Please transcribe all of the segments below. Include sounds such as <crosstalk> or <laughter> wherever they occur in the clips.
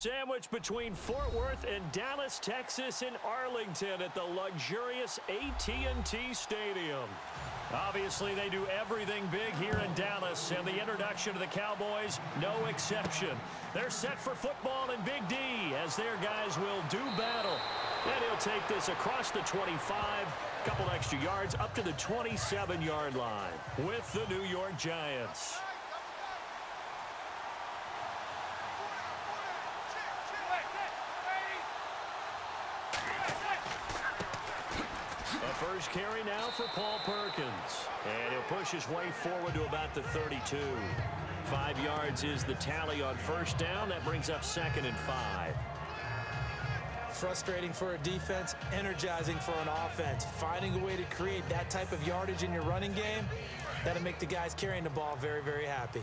Sandwich between Fort Worth and Dallas, Texas in Arlington at the luxurious AT&T Stadium. Obviously, they do everything big here in Dallas, and the introduction to the Cowboys, no exception. They're set for football in Big D as their guys will do battle. And he'll take this across the 25, couple extra yards up to the 27-yard line with the New York Giants. First carry now for Paul Perkins. And he'll push his way forward to about the 32. Five yards is the tally on first down. That brings up second and five. Frustrating for a defense, energizing for an offense. Finding a way to create that type of yardage in your running game, that'll make the guys carrying the ball very, very happy.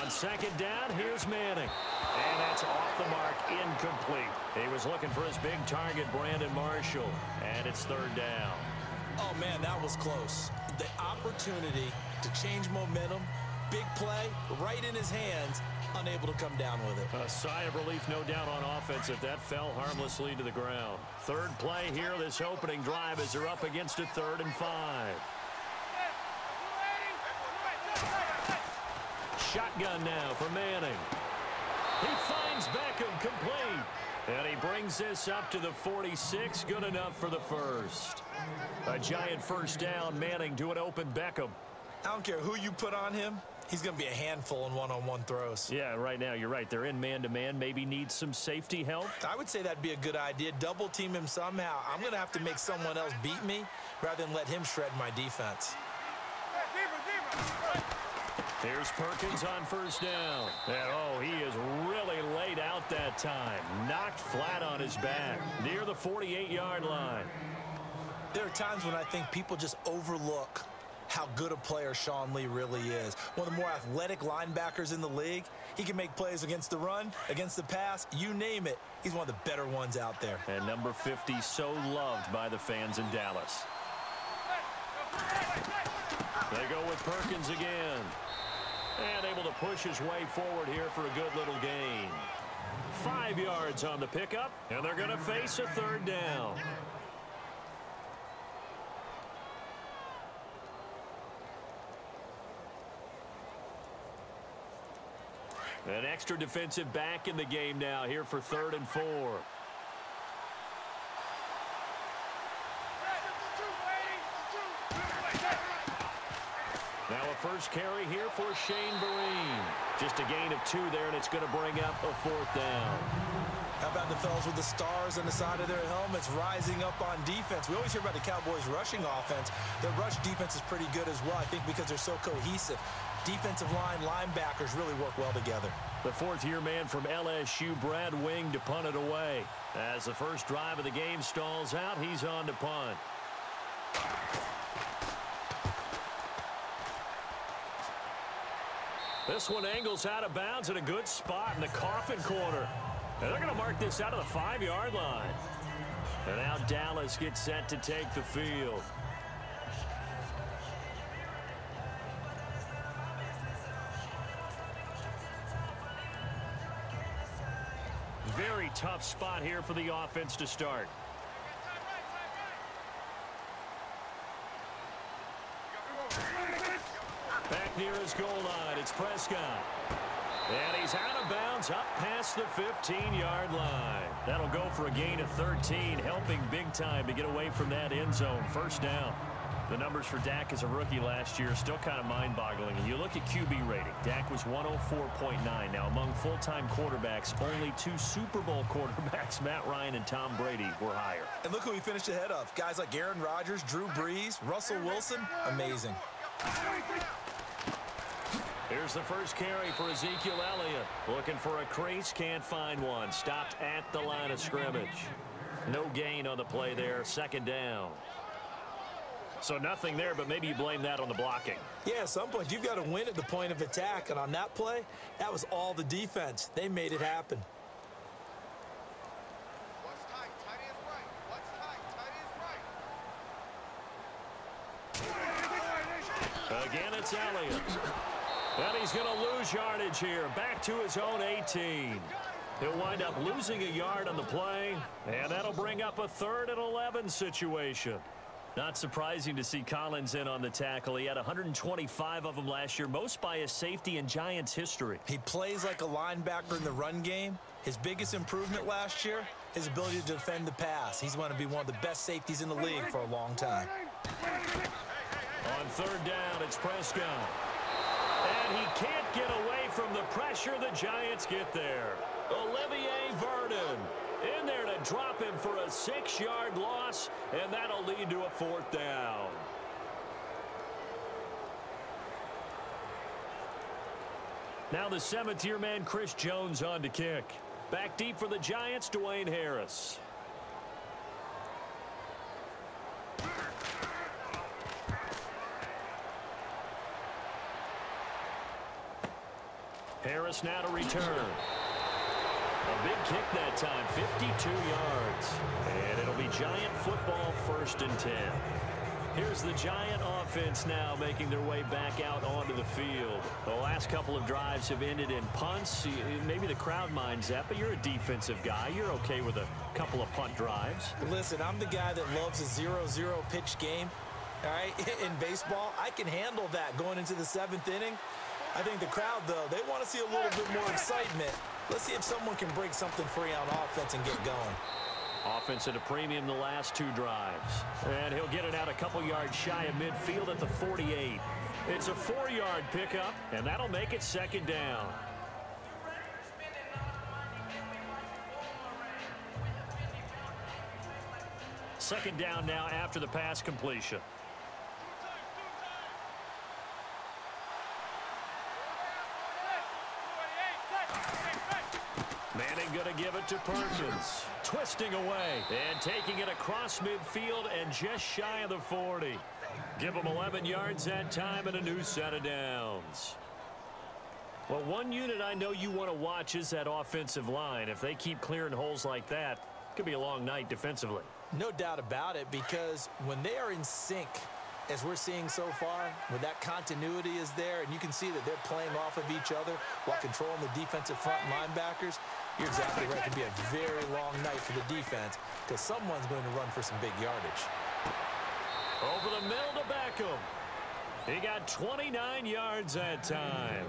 On second down, here's Manning. And that's off the mark, incomplete. He was looking for his big target, Brandon Marshall. And it's third down. Oh, man, that was close. The opportunity to change momentum, big play, right in his hands, unable to come down with it. A sigh of relief, no doubt, on offense if that fell harmlessly to the ground. Third play here, this opening drive as they're up against a third and five. Shotgun now for Manning. He finds Beckham complete. And he brings this up to the 46. Good enough for the first. A giant first down. Manning to an open Beckham. I don't care who you put on him. He's going to be a handful in one-on-one -on -one throws. Yeah, right now, you're right. They're in man-to-man. -man. Maybe need some safety help. I would say that'd be a good idea. Double team him somehow. I'm going to have to make someone else beat me rather than let him shred my defense. Here's Perkins on first down. And, oh, he is really laid out that time. Knocked flat on his back near the 48-yard line. There are times when I think people just overlook how good a player Sean Lee really is. One of the more athletic linebackers in the league. He can make plays against the run, against the pass, you name it. He's one of the better ones out there. And number 50 so loved by the fans in Dallas. They go with Perkins again. And able to push his way forward here for a good little gain. Five yards on the pickup, and they're going to face a third down. An extra defensive back in the game now here for third and four. Now a first carry here for Shane Vereen. Just a gain of two there, and it's going to bring up a fourth down. How about the fellas with the stars on the side of their helmets rising up on defense? We always hear about the Cowboys rushing offense. Their rush defense is pretty good as well, I think, because they're so cohesive. Defensive line, linebackers really work well together. The fourth-year man from LSU, Brad Wing, to punt it away. As the first drive of the game stalls out, he's on to punt. This one angles out of bounds at a good spot in the coffin corner. And they're going to mark this out of the five-yard line. And now Dallas gets set to take the field. Very tough spot here for the offense to start. Back near his goal line, it's Prescott. And he's out of bounds up past the 15-yard line. That'll go for a gain of 13, helping big time to get away from that end zone. First down. The numbers for Dak as a rookie last year still kind of mind-boggling. And you look at QB rating. Dak was 104.9. Now, among full-time quarterbacks, only two Super Bowl <laughs> quarterbacks, Matt Ryan and Tom Brady, were higher. And look who he finished ahead of. Guys like Aaron Rodgers, Drew Brees, Russell Wilson. Amazing. Here's the first carry for Ezekiel Elliott. Looking for a crease, can't find one. Stopped at the line of scrimmage. No gain on the play there, second down. So nothing there, but maybe you blame that on the blocking. Yeah, at some point, you've got to win at the point of attack. And on that play, that was all the defense. They made it happen. Again, it's Elliott. And he's going to lose yardage here. Back to his own 18. He'll wind up losing a yard on the play, and that'll bring up a third and 11 situation. Not surprising to see Collins in on the tackle. He had 125 of them last year, most by a safety in Giants history. He plays like a linebacker in the run game. His biggest improvement last year, his ability to defend the pass. He's going to be one of the best safeties in the league for a long time. On third down, it's Prescott. And he can't get away from the pressure the Giants get there. Olivier Vernon in there to drop him for a six-yard loss, and that'll lead to a fourth down. Now the seventh-year man Chris Jones on to kick. Back deep for the Giants, Dwayne Harris. Harris now to return. A big kick that time, 52 yards. And it'll be Giant football first and 10. Here's the Giant offense now making their way back out onto the field. The last couple of drives have ended in punts. Maybe the crowd minds that, but you're a defensive guy. You're okay with a couple of punt drives. Listen, I'm the guy that loves a 0-0 pitch game. All right, <laughs> in baseball, I can handle that going into the seventh inning. I think the crowd, though, they want to see a little bit more excitement. Let's see if someone can break something free on offense and get going. Offense at a premium the last two drives. And he'll get it out a couple yards shy of midfield at the 48. It's a four-yard pickup, and that'll make it second down. Second down now after the pass completion. Manning going to give it to Perkins. Twisting away and taking it across midfield and just shy of the 40. Give them 11 yards that time and a new set of downs. Well, one unit I know you want to watch is that offensive line. If they keep clearing holes like that, it could be a long night defensively. No doubt about it because when they are in sync, as we're seeing so far, when that continuity is there and you can see that they're playing off of each other while controlling the defensive front linebackers, you're exactly right. It could be a very long night for the defense because someone's going to run for some big yardage. Over the middle to Beckham. He got 29 yards that time.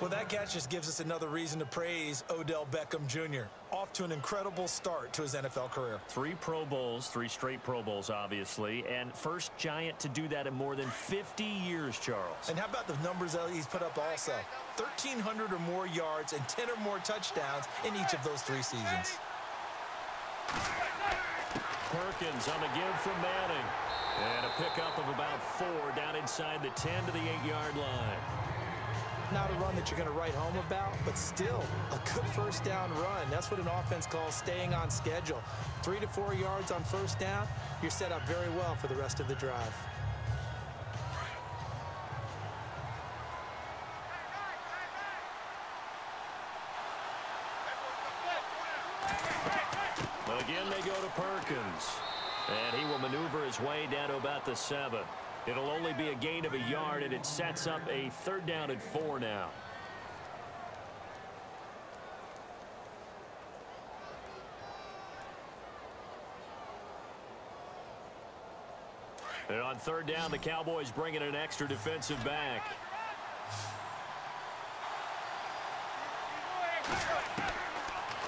Well, that catch just gives us another reason to praise Odell Beckham Jr. Off to an incredible start to his NFL career. Three Pro Bowls, three straight Pro Bowls, obviously, and first Giant to do that in more than 50 years, Charles. And how about the numbers that he's put up also? 1,300 or more yards and 10 or more touchdowns in each of those three seasons. Perkins on the give from Manning. And a pickup of about four down inside the 10 to the 8-yard line. Not a run that you're going to write home about, but still a good first down run. That's what an offense calls staying on schedule. Three to four yards on first down, you're set up very well for the rest of the drive. Again, they go to Perkins. And he will maneuver his way down to about the seven. It'll only be a gain of a yard, and it sets up a third down and four now. And on third down, the Cowboys bringing an extra defensive back.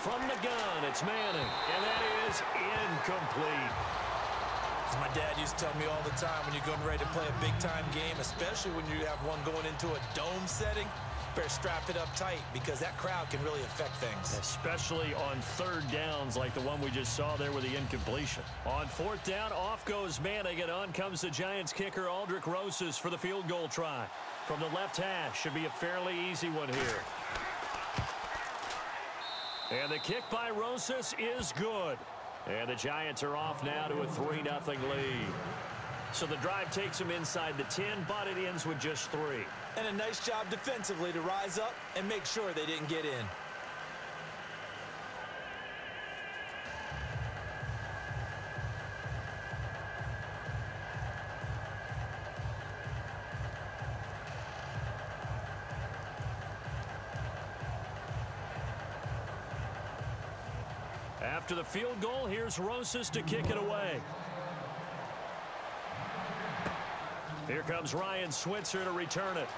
From the gun, it's Manning, and that is incomplete. As my dad used to tell me all the time, when you're getting ready to play a big-time game, especially when you have one going into a dome setting, better strap it up tight because that crowd can really affect things. Especially on third downs like the one we just saw there with the incompletion. On fourth down, off goes Manning, and on comes the Giants kicker Aldrick Rosas for the field goal try. From the left hash, should be a fairly easy one here. And the kick by Rosas is good. And the Giants are off now to a 3-0 lead. So the drive takes them inside the 10, but it ends with just three. And a nice job defensively to rise up and make sure they didn't get in. After the field goal, here's Rosas to kick it away. Here comes Ryan Switzer to return it.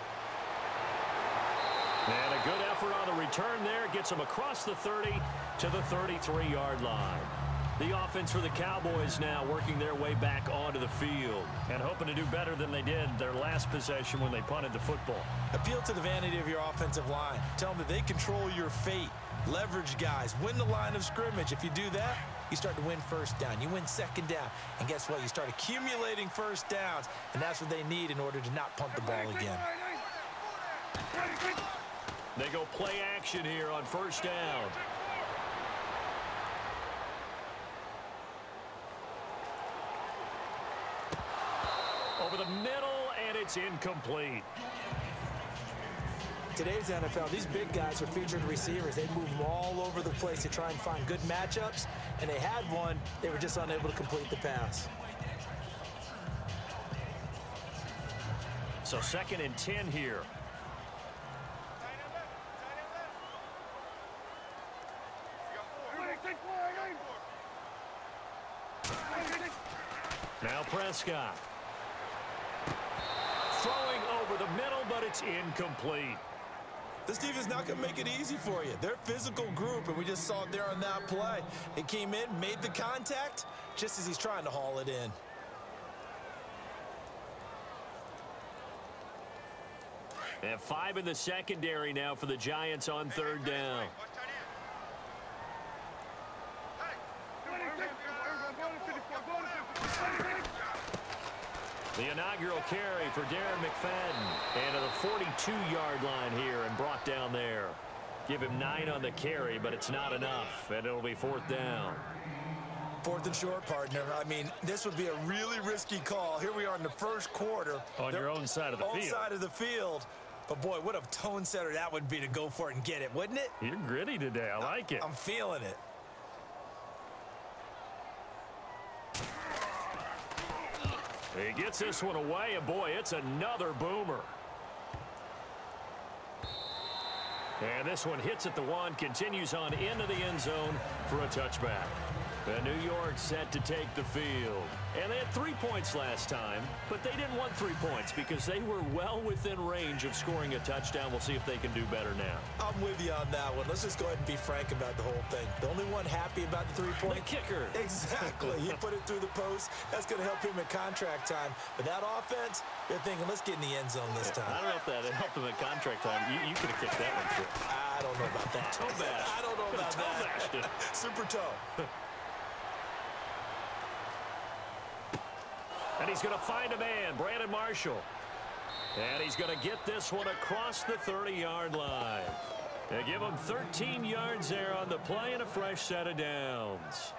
And a good effort on the return there. Gets him across the 30 to the 33-yard line. The offense for the Cowboys now working their way back onto the field and hoping to do better than they did their last possession when they punted the football. Appeal to the vanity of your offensive line. Tell them that they control your fate. Leverage guys. Win the line of scrimmage. If you do that, you start to win first down. You win second down. And guess what? You start accumulating first downs. And that's what they need in order to not punt the ball again. They go play action here on first down. Over the middle, and it's incomplete. Today's NFL, these big guys are featured receivers. They move them all over the place to try and find good matchups, and they had one. They were just unable to complete the pass. So second and 10 here. Now Prescott. Throwing over the middle, but it's incomplete. This is not going to make it easy for you. They're physical group, and we just saw it there on that play. It came in, made the contact, just as he's trying to haul it in. And five in the secondary now for the Giants on third down. The inaugural carry for Darren McFadden. And to the 42-yard line here and brought down there. Give him nine on the carry, but it's not enough, and it'll be fourth down. Fourth and short, partner. I mean, this would be a really risky call. Here we are in the first quarter. On They're your own side of the field. own field. side of the field. But, boy, what a tone setter that would be to go for it and get it, wouldn't it? You're gritty today. I like it. I'm feeling it. He gets this one away, and boy, it's another boomer. And this one hits at the one, continues on into the end zone for a touchback. The New York set to take the field. And they had three points last time, but they didn't want three points because they were well within range of scoring a touchdown. We'll see if they can do better now. I'm with you on that one. Let's just go ahead and be frank about the whole thing. The only one happy about the three-point... The kicker. <laughs> Exactly. he put it through the post. That's going to help him at contract time. But that offense, they're thinking, let's get in the end zone this time. I don't know if that helped him at contract time. You, you could have kicked that one through. I don't know about that. Toe bash. <laughs> I don't know about toe that. <laughs> Super toe. And he's going to find a man, Brandon Marshall. And he's going to get this one across the 30-yard line. They give him 13 yards there on the play and a fresh set of downs.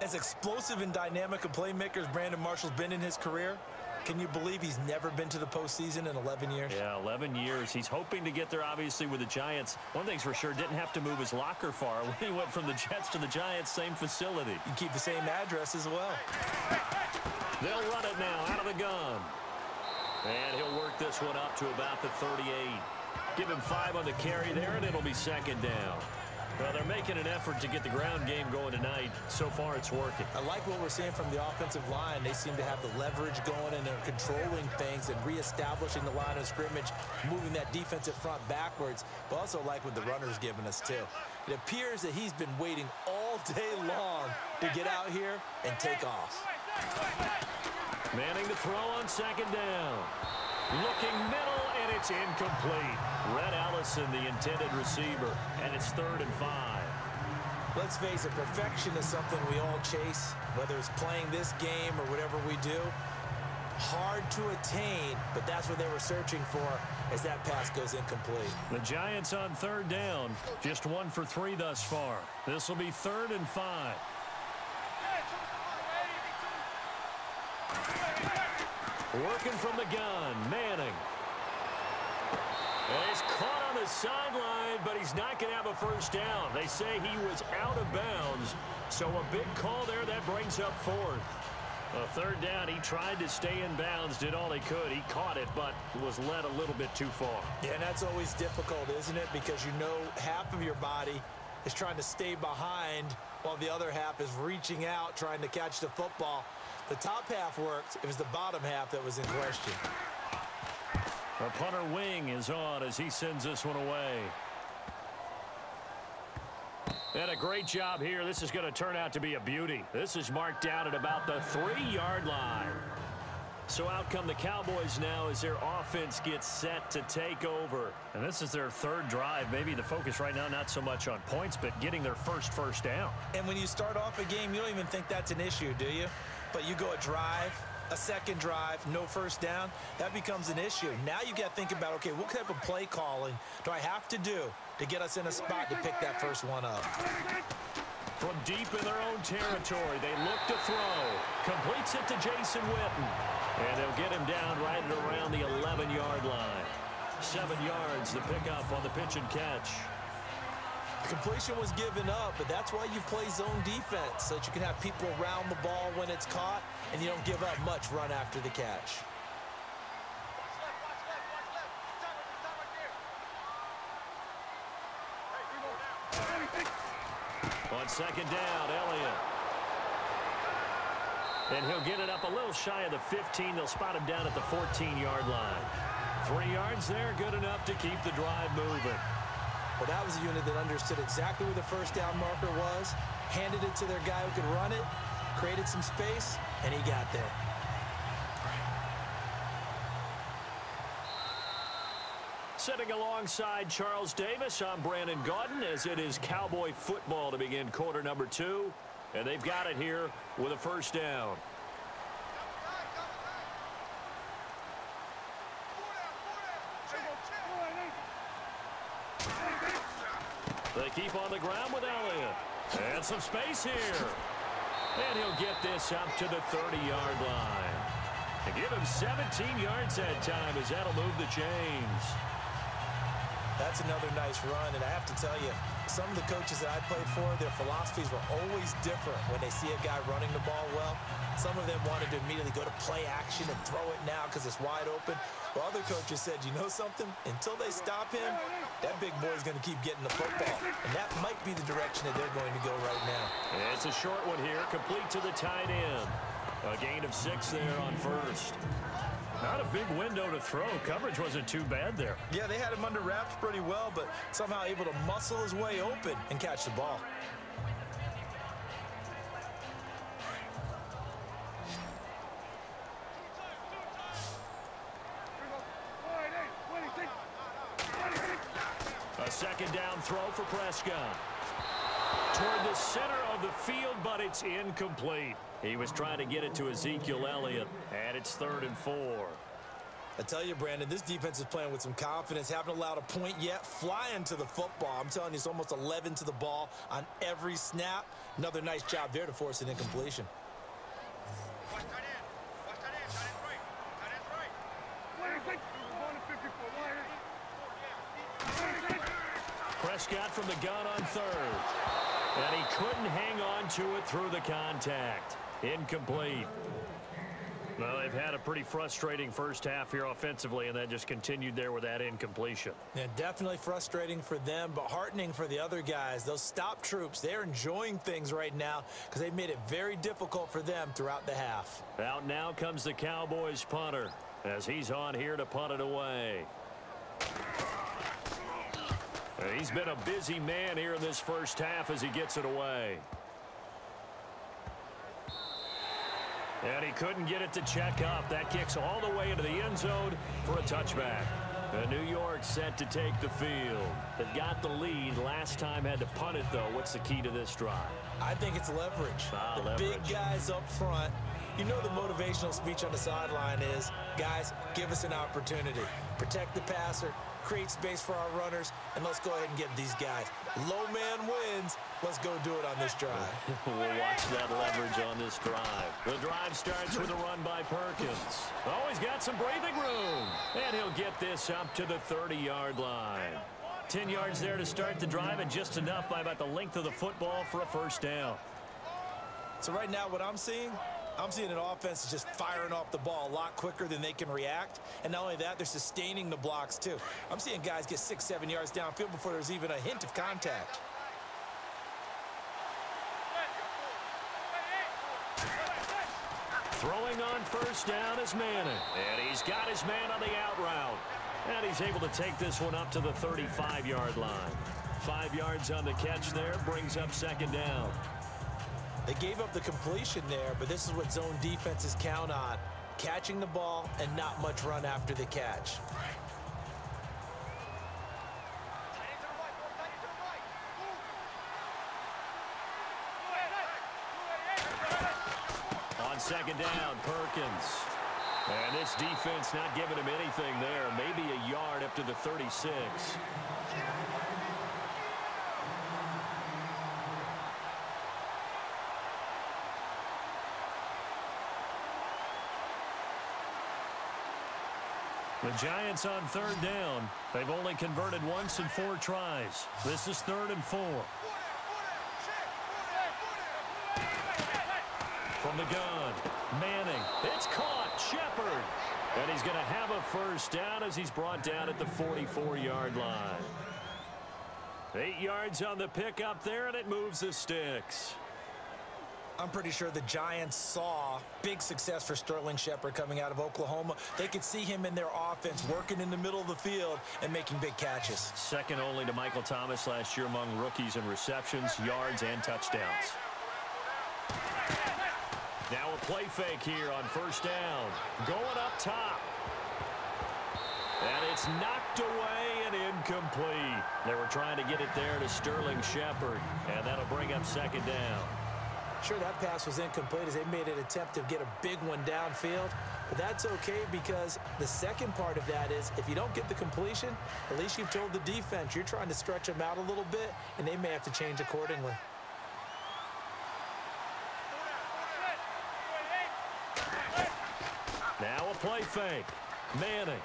As explosive and dynamic a playmaker as Brandon Marshall's been in his career, can you believe he's never been to the postseason in 11 years? Yeah, 11 years. He's hoping to get there, obviously, with the Giants. One thing's for sure, didn't have to move his locker far when <laughs> he went from the Jets to the Giants, same facility. You keep the same address as well. They'll run it now out of the gun. And he'll work this one up to about the 38. Give him five on the carry there, and it'll be second down. Well, they're making an effort to get the ground game going tonight. So far, it's working. I like what we're seeing from the offensive line. They seem to have the leverage going, and they're controlling things and reestablishing the line of scrimmage, moving that defensive front backwards. But also like what the runner's giving us, too. It appears that he's been waiting all day long to get out here and take off. Manning the throw on second down. Looking middle, and it's incomplete. Rhett Ellison, the intended receiver, and it's third and five. Let's face it, perfection is something we all chase, whether it's playing this game or whatever we do. Hard to attain, but that's what they were searching for as that pass goes incomplete. The Giants on third down, just one for three thus far. This will be third and five. Working from the gun, Manning. And he's caught on the sideline, but he's not going to have a first down. They say he was out of bounds, so a big call there that brings up fourth. A third down, he tried to stay in bounds, did all he could. He caught it, but was led a little bit too far. Yeah, and that's always difficult, isn't it? Because you know half of your body is trying to stay behind while the other half is reaching out trying to catch the football. The top half worked. It was the bottom half that was in question. The punter wing is on as he sends this one away. And a great job here. This is going to turn out to be a beauty. This is marked down at about the three-yard line. So out come the Cowboys now as their offense gets set to take over. And this is their third drive. Maybe the focus right now not so much on points, but getting their first first down. And when you start off a game, you don't even think that's an issue, do you? But you go a drive, a second drive, no first down, that becomes an issue. Now you got to think about, okay, what type of play calling do I have to do to get us in a spot to pick that first one up? From deep in their own territory, they look to throw. Completes it to Jason Witten. And they'll get him down right around the 11-yard line. Seven yards to pick up on the pitch and catch. Completion was given up, but that's why you play zone defense, so that you can have people around the ball when it's caught, and you don't give up much run after the catch. On second down, Elliott. And he'll get it up a little shy of the 15. They'll spot him down at the 14-yard line. Three yards there, good enough to keep the drive moving. Well, that was a unit that understood exactly where the first down marker was, handed it to their guy who could run it, created some space, and he got there. Sitting alongside Charles Davis, I'm Brandon Gaudin as it is Cowboy football to begin quarter number two. And they've got it here with a first down. They keep on the ground with Elliott. And some space here. And he'll get this up to the 30-yard line. And give him 17 yards that time as that'll move the chains. That's another nice run, and I have to tell you, some of the coaches that I played for, their philosophies were always different when they see a guy running the ball well. Some of them wanted to immediately go to play action and throw it now because it's wide open. While other coaches said, you know something? Until they stop him, that big boy's going to keep getting the football. And that might be the direction that they're going to go right now. It's a short one here, complete to the tight end. A gain of six there on first. Not a big window to throw. Coverage wasn't too bad there. Yeah, they had him under wraps pretty well, but somehow able to muscle his way open and catch the ball. A second down throw for Prescott. Toward the center of the field, but it's incomplete. He was trying to get it to Ezekiel Elliott, and it's third and four. I tell you, Brandon, this defense is playing with some confidence. Haven't allowed a point yet. Flying to the football. I'm telling you, it's almost 11 to the ball on every snap. Another nice job there to force an incompletion. Prescott from the gun on third. And he couldn't hang on to it through the contact. Incomplete. Well, they've had a pretty frustrating first half here offensively, and that just continued there with that incompletion. Yeah, definitely frustrating for them, but heartening for the other guys. Those stop troops, they're enjoying things right now because they've made it very difficult for them throughout the half. Out now comes the Cowboys punter as he's on here to punt it away. He's been a busy man here in this first half as he gets it away. And he couldn't get it to check up. That kicks all the way into the end zone for a touchback. The New York set to take the field. They've got the lead. Last time had to punt it, though. What's the key to this drive? I think it's leverage. Ah, the leverage. big guys up front. You know the motivational speech on the sideline is, guys, give us an opportunity. Protect the passer, create space for our runners, and let's go ahead and get these guys. Low man wins. Let's go do it on this drive. <laughs> we'll watch that leverage on this drive. The drive starts with a run by Perkins. Oh, he's got some breathing room. And he'll get this up to the 30-yard line. 10 yards there to start the drive and just enough by about the length of the football for a first down. So right now what I'm seeing, I'm seeing an offense just firing off the ball a lot quicker than they can react. And not only that, they're sustaining the blocks too. I'm seeing guys get six, seven yards downfield before there's even a hint of contact. Throwing on first down is Manning. And he's got his man on the out route. And he's able to take this one up to the 35-yard line. Five yards on the catch there brings up second down. They gave up the completion there, but this is what zone defenses count on. Catching the ball and not much run after the catch. On second down, Perkins. And this defense not giving him anything there. Maybe a yard up to the 36. The Giants on third down. They've only converted once in four tries. This is third and four. From the gun, Manning. It's caught. Shepard. And he's going to have a first down as he's brought down at the 44-yard line. Eight yards on the pickup there, and it moves the sticks. I'm pretty sure the Giants saw big success for Sterling Shepard coming out of Oklahoma. They could see him in their offense working in the middle of the field and making big catches. Second only to Michael Thomas last year among rookies in receptions, yards, and touchdowns. Now a play fake here on first down. Going up top. And it's knocked away and incomplete. They were trying to get it there to Sterling Shepard. And that'll bring up second down. Sure, that pass was incomplete as they made an attempt to get a big one downfield. But that's okay because the second part of that is if you don't get the completion, at least you've told the defense you're trying to stretch them out a little bit, and they may have to change accordingly. Now a play fake. Manning.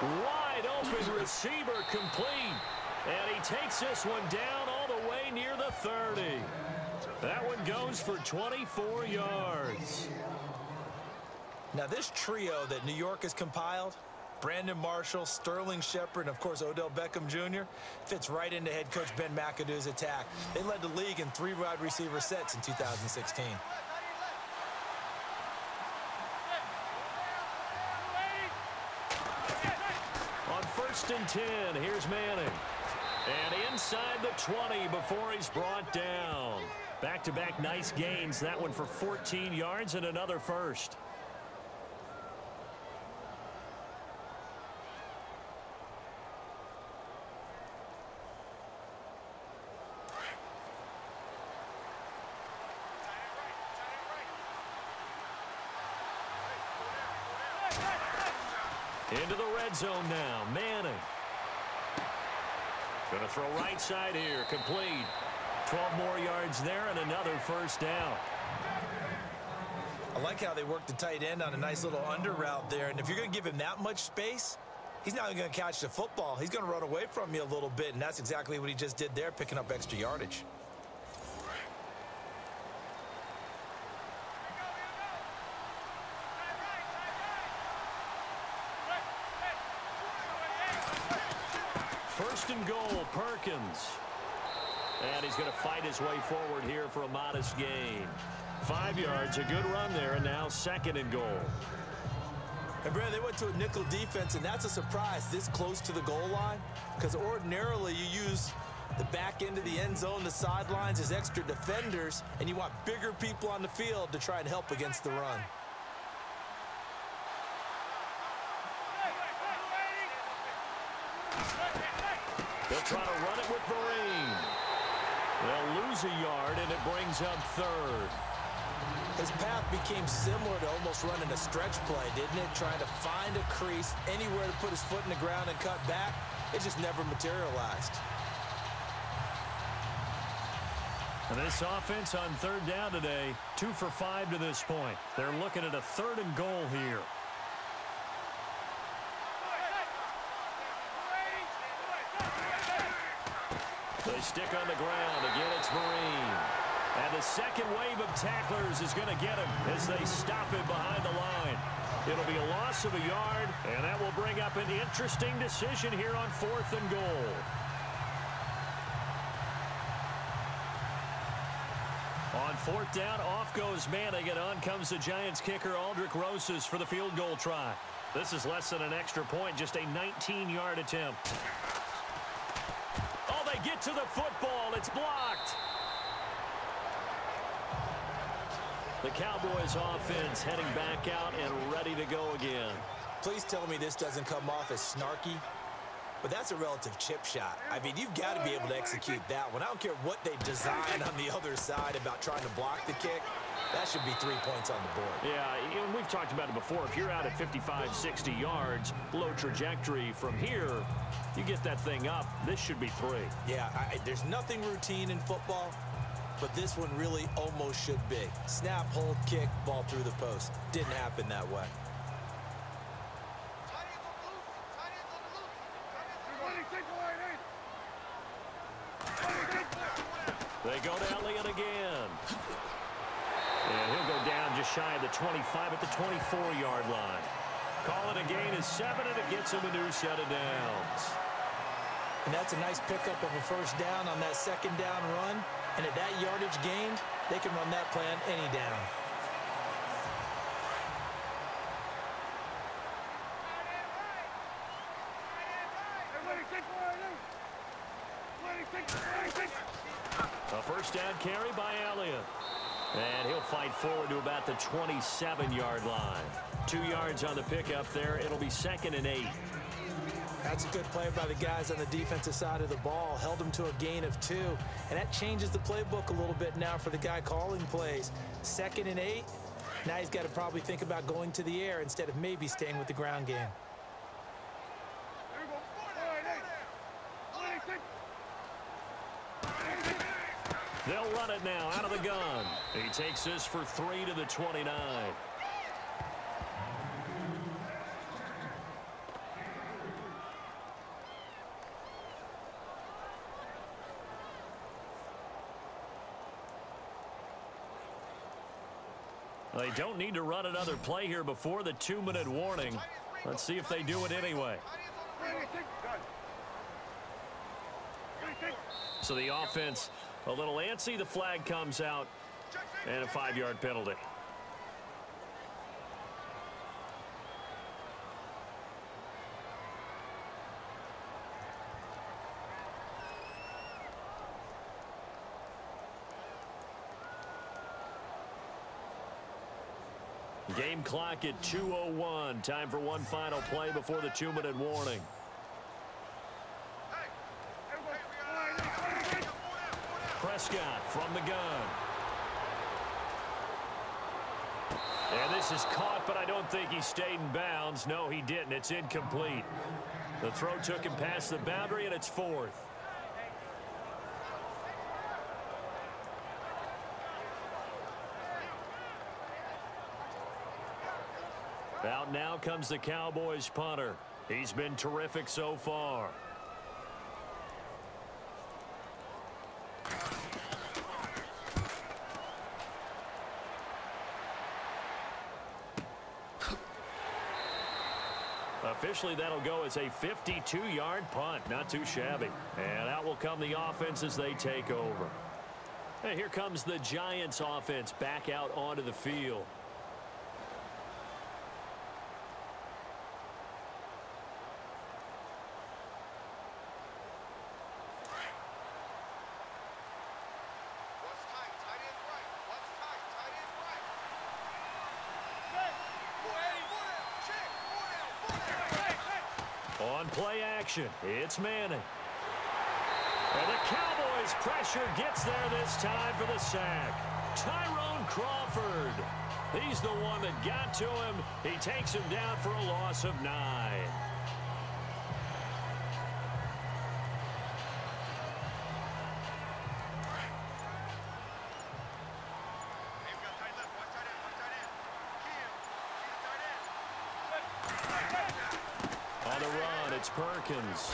Wide open receiver complete. And he takes this one down all the way near the 30. That one goes for 24 yards. Now this trio that New York has compiled, Brandon Marshall, Sterling Shepard, and of course Odell Beckham Jr., fits right into head coach Ben McAdoo's attack. They led the league in three wide receiver sets in 2016. On first and 10, here's Manning. And inside the 20 before he's brought down. Back-to-back -back nice gains. That one for 14 yards and another first. Into the red zone now. Manning. Going to throw right side here. Complete. 12 more yards there and another first down. I like how they work the tight end on a nice little under route there. And if you're going to give him that much space, he's not even going to catch the football. He's going to run away from you a little bit, and that's exactly what he just did there, picking up extra yardage. First and goal, Perkins. And he's going to fight his way forward here for a modest gain. Five yards, a good run there, and now second and goal. And Brad, they went to a nickel defense, and that's a surprise this close to the goal line. Because ordinarily you use the back end of the end zone, the sidelines as extra defenders, and you want bigger people on the field to try and help against the run. They'll try to run it with Vereen. They'll lose a yard, and it brings up third. His path became similar to almost running a stretch play, didn't it? Trying to find a crease, anywhere to put his foot in the ground and cut back. It just never materialized. And this offense on third down today, two for five to this point. They're looking at a third and goal here. They stick on the ground. Again, it's Vereen. And the second wave of tacklers is going to get him as they stop him behind the line. It'll be a loss of a yard, and that will bring up an interesting decision here on fourth and goal. On fourth down, off goes Manning, and on comes the Giants kicker Aldrick Rosas for the field goal try. This is less than an extra point, just a 19-yard attempt. Get to the football. It's blocked. The Cowboys offense heading back out and ready to go again. Please tell me this doesn't come off as snarky, but that's a relative chip shot. I mean, you've got to be able to execute that one. I don't care what they design on the other side about trying to block the kick. That should be three points on the board. Yeah, and we've talked about it before. If you're out at 55, 60 yards, low trajectory from here, you get that thing up, this should be three. Yeah, I, there's nothing routine in football, but this one really almost should be. Snap, hold, kick, ball through the post. Didn't happen that way. They go to Elliott again. And he'll go down just shy of the 25 at the 24-yard line. Call it a gain is seven, and it gets him a new set of downs. And that's a nice pickup of a first down on that second down run. And at that yardage gained, they can run that plan any down. A first down carry by Elliott. And he'll fight forward to about the 27-yard line. Two yards on the pickup there. It'll be second and eight. That's a good play by the guys on the defensive side of the ball. Held him to a gain of two. And that changes the playbook a little bit now for the guy calling plays. Second and eight. Now he's got to probably think about going to the air instead of maybe staying with the ground game. They'll run it now out of the gun. He takes this for three to the 29. They don't need to run another play here before the two-minute warning. Let's see if they do it anyway. So the offense a little antsy. The flag comes out and a five-yard penalty. Game clock at 2.01. Time for one final play before the two-minute warning. Prescott from the gun. And this is caught, but I don't think he stayed in bounds. No, he didn't. It's incomplete. The throw took him past the boundary, and it's fourth. Out now comes the Cowboys punter. He's been terrific so far. Officially, that'll go as a 52-yard punt. Not too shabby. And out will come the offense as they take over. And here comes the Giants offense back out onto the field. On play action, it's Manning. And the Cowboys pressure gets there this time for the sack. Tyrone Crawford. He's the one that got to him. He takes him down for a loss of nine. Perkins.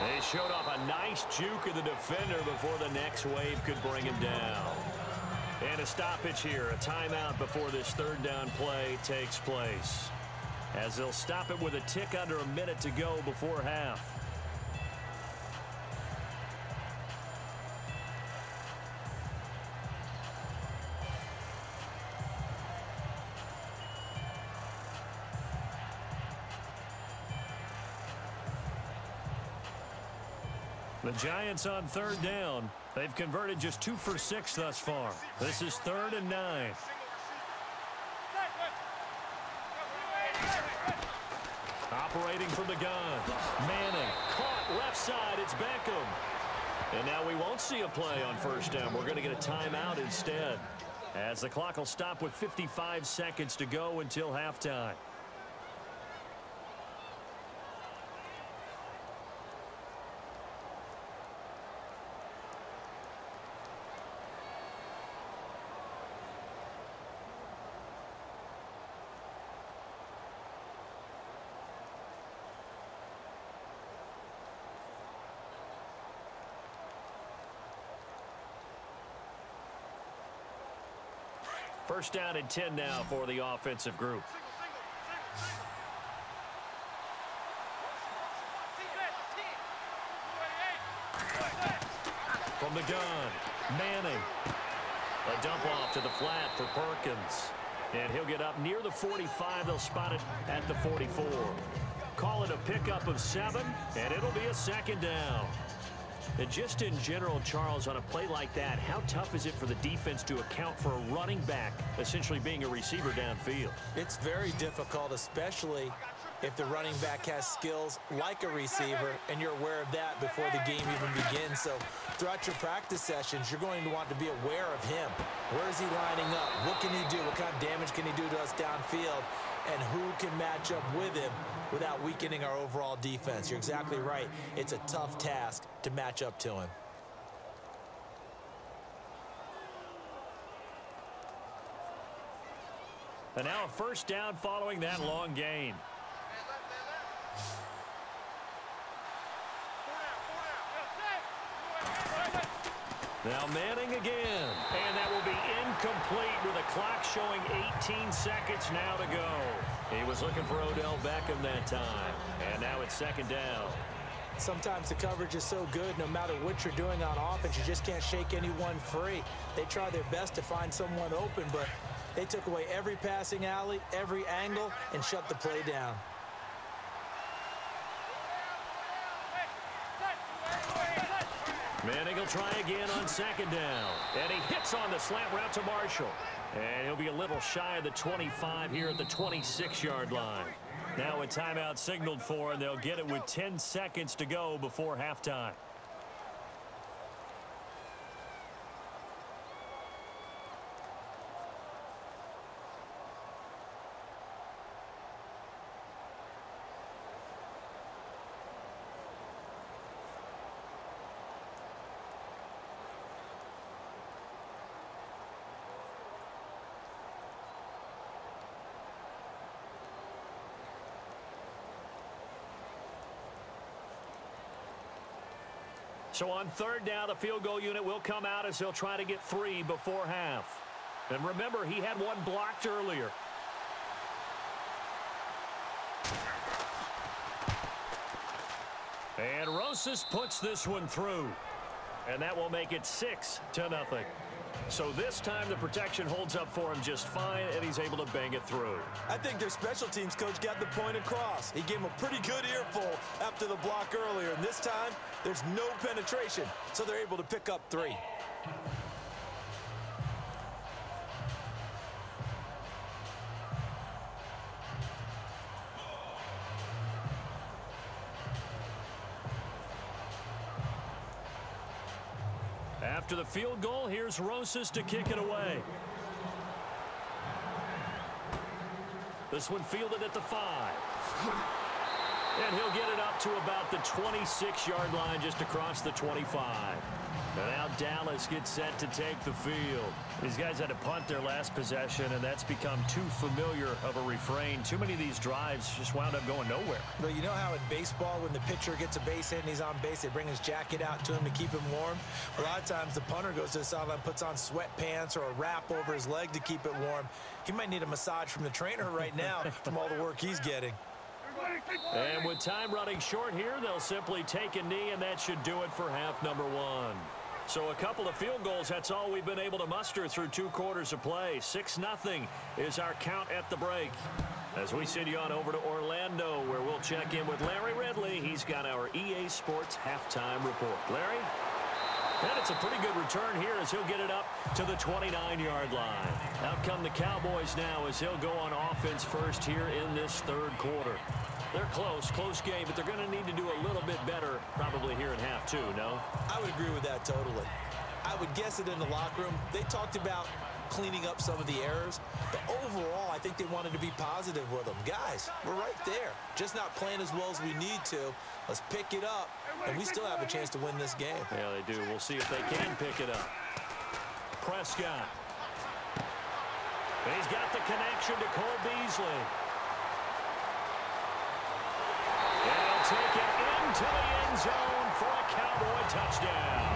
They showed off a nice juke of the defender before the next wave could bring him down. And a stoppage here, a timeout before this third down play takes place. As they'll stop it with a tick under a minute to go before half. Giants on third down. They've converted just two for six thus far. This is third and nine. Operating from the gun. Manning caught left side. It's Beckham. And now we won't see a play on first down. We're going to get a timeout instead. As the clock will stop with 55 seconds to go until halftime. First down and 10 now for the offensive group. From the gun, Manning. A dump off to the flat for Perkins. And he'll get up near the 45. They'll spot it at the 44. Call it a pickup of seven, and it'll be a second down. And just in general, Charles, on a play like that, how tough is it for the defense to account for a running back essentially being a receiver downfield? It's very difficult, especially if the running back has skills like a receiver and you're aware of that before the game even begins. So throughout your practice sessions, you're going to want to be aware of him. Where is he lining up? What can he do? What kind of damage can he do to us downfield? And who can match up with him without weakening our overall defense? You're exactly right. It's a tough task to match up to him. And now first down following that long gain. Now Manning again. And that will be incomplete with a clock showing 18 seconds now to go. He was looking for Odell Beckham that time. And now it's second down. Sometimes the coverage is so good, no matter what you're doing on offense, you just can't shake anyone free. They try their best to find someone open, but they took away every passing alley, every angle, and shut the play down. Manning will try again on second down. And he hits on the slant route to Marshall. And he'll be a little shy of the 25 here at the 26-yard line. Now a timeout signaled for, and they'll get it with 10 seconds to go before halftime. So on third down, the field goal unit will come out as he'll try to get three before half. And remember, he had one blocked earlier. And Rosas puts this one through. And that will make it six to nothing. So this time the protection holds up for him just fine, and he's able to bang it through. I think their special teams coach got the point across. He gave him a pretty good earful after the block earlier, and this time there's no penetration, so they're able to pick up three. Field goal, here's Rosas to kick it away. This one fielded at the five. And he'll get it up to about the 26-yard line just across the 25. And now Dallas gets set to take the field. These guys had to punt their last possession, and that's become too familiar of a refrain. Too many of these drives just wound up going nowhere. But you know how in baseball, when the pitcher gets a base hit and he's on base, they bring his jacket out to him to keep him warm? A lot of times the punter goes to the sideline, puts on sweatpants or a wrap over his leg to keep it warm. He might need a massage from the trainer right now <laughs> from all the work he's getting. And with time running short here, they'll simply take a knee, and that should do it for half number one. So a couple of field goals, that's all we've been able to muster through two quarters of play. 6-0 is our count at the break. As we send you on over to Orlando, where we'll check in with Larry Ridley. He's got our EA Sports halftime report. Larry? And it's a pretty good return here as he'll get it up to the 29-yard line. Out come the Cowboys now as he'll go on offense first here in this third quarter. They're close, close game, but they're going to need to do a little bit better probably here in half two, no? I would agree with that totally. I would guess it in the locker room. They talked about cleaning up some of the errors. But overall, I think they wanted to be positive with them. Guys, we're right there. Just not playing as well as we need to. Let's pick it up, and we still have a chance to win this game. Yeah, they do. We'll see if they can pick it up. Prescott. He's got the connection to Cole Beasley. And take it into the end zone for a Cowboy touchdown.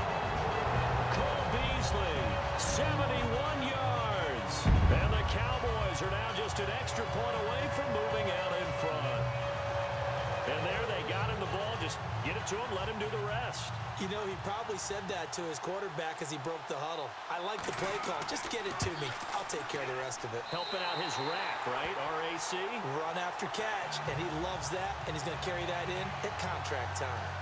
Cole Beasley, 71 yards. And the Cowboys are now just an extra point away from moving out Just get it to him, let him do the rest. You know, he probably said that to his quarterback as he broke the huddle. I like the play call. Just get it to me. I'll take care of the rest of it. Helping out his rack, right? RAC? Run after catch, and he loves that, and he's going to carry that in at contract time.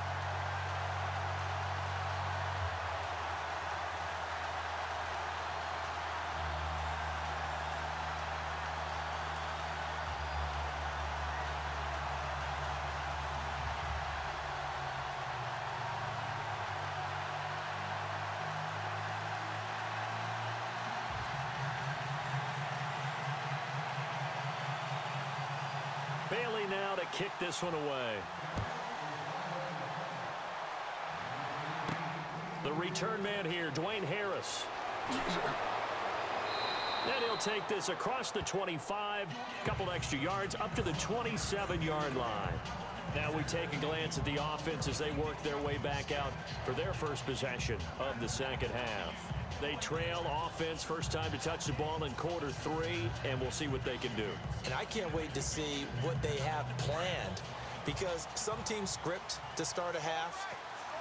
Bailey now to kick this one away. The return man here, Dwayne Harris. And he'll take this across the 25, couple extra yards, up to the 27-yard line. Now we take a glance at the offense as they work their way back out for their first possession of the second half. They trail offense first time to touch the ball in quarter three, and we'll see what they can do. And I can't wait to see what they have planned because some teams script to start a half.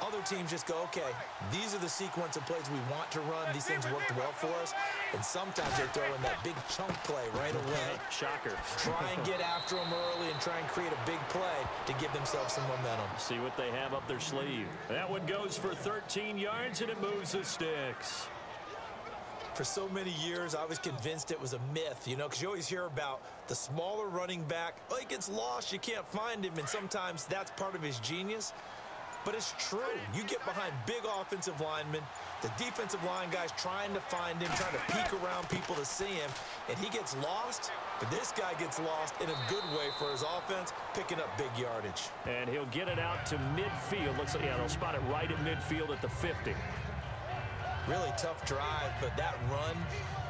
Other teams just go, okay, these are the sequence of plays we want to run. These things worked well for us. And sometimes they throw in that big chunk play right away. <laughs> Shocker. Try and get after them early and try and create a big play to give themselves some momentum. See what they have up their sleeve. That one goes for 13 yards, and it moves the sticks. For so many years, I was convinced it was a myth, you know, because you always hear about the smaller running back. Oh, he gets lost, you can't find him, and sometimes that's part of his genius. But it's true. You get behind big offensive linemen, the defensive line guys trying to find him, trying to peek around people to see him, and he gets lost. But this guy gets lost in a good way for his offense, picking up big yardage. And he'll get it out to midfield. Looks like, yeah, they'll spot it right at midfield at the 50. Really tough drive, but that run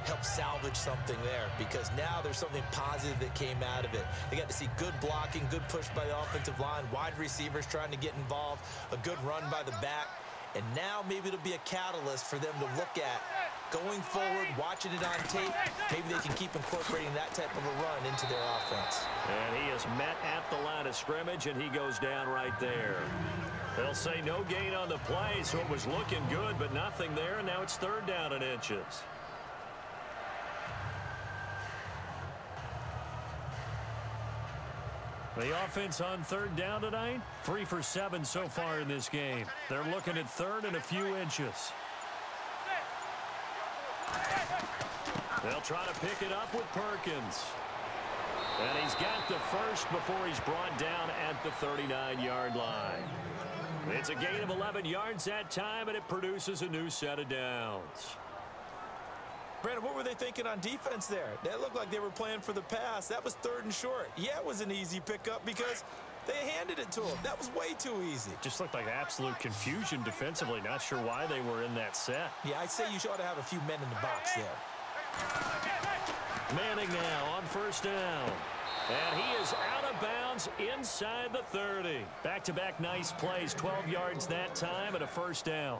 helped salvage something there because now there's something positive that came out of it. They got to see good blocking, good push by the offensive line, wide receivers trying to get involved, a good run by the back, and now maybe it'll be a catalyst for them to look at going forward, watching it on tape. Maybe they can keep incorporating that type of a run into their offense. And he is met at the line of scrimmage, and he goes down right there. They'll say no gain on the play, so it was looking good, but nothing there, and now it's third down in inches. The offense on third down tonight, three for seven so far in this game. They're looking at third and a few inches. They'll try to pick it up with Perkins. And he's got the first before he's brought down at the 39-yard line. It's a gain of 11 yards that time, and it produces a new set of downs. Brandon, what were they thinking on defense there? That looked like they were playing for the pass. That was third and short. Yeah, it was an easy pickup because they handed it to him. That was way too easy. Just looked like absolute confusion defensively. Not sure why they were in that set. Yeah, I'd say you ought to have a few men in the box there. Manning now on first down. And he is out of bounds inside the 30. Back-to-back -back nice plays, 12 yards that time and a first down.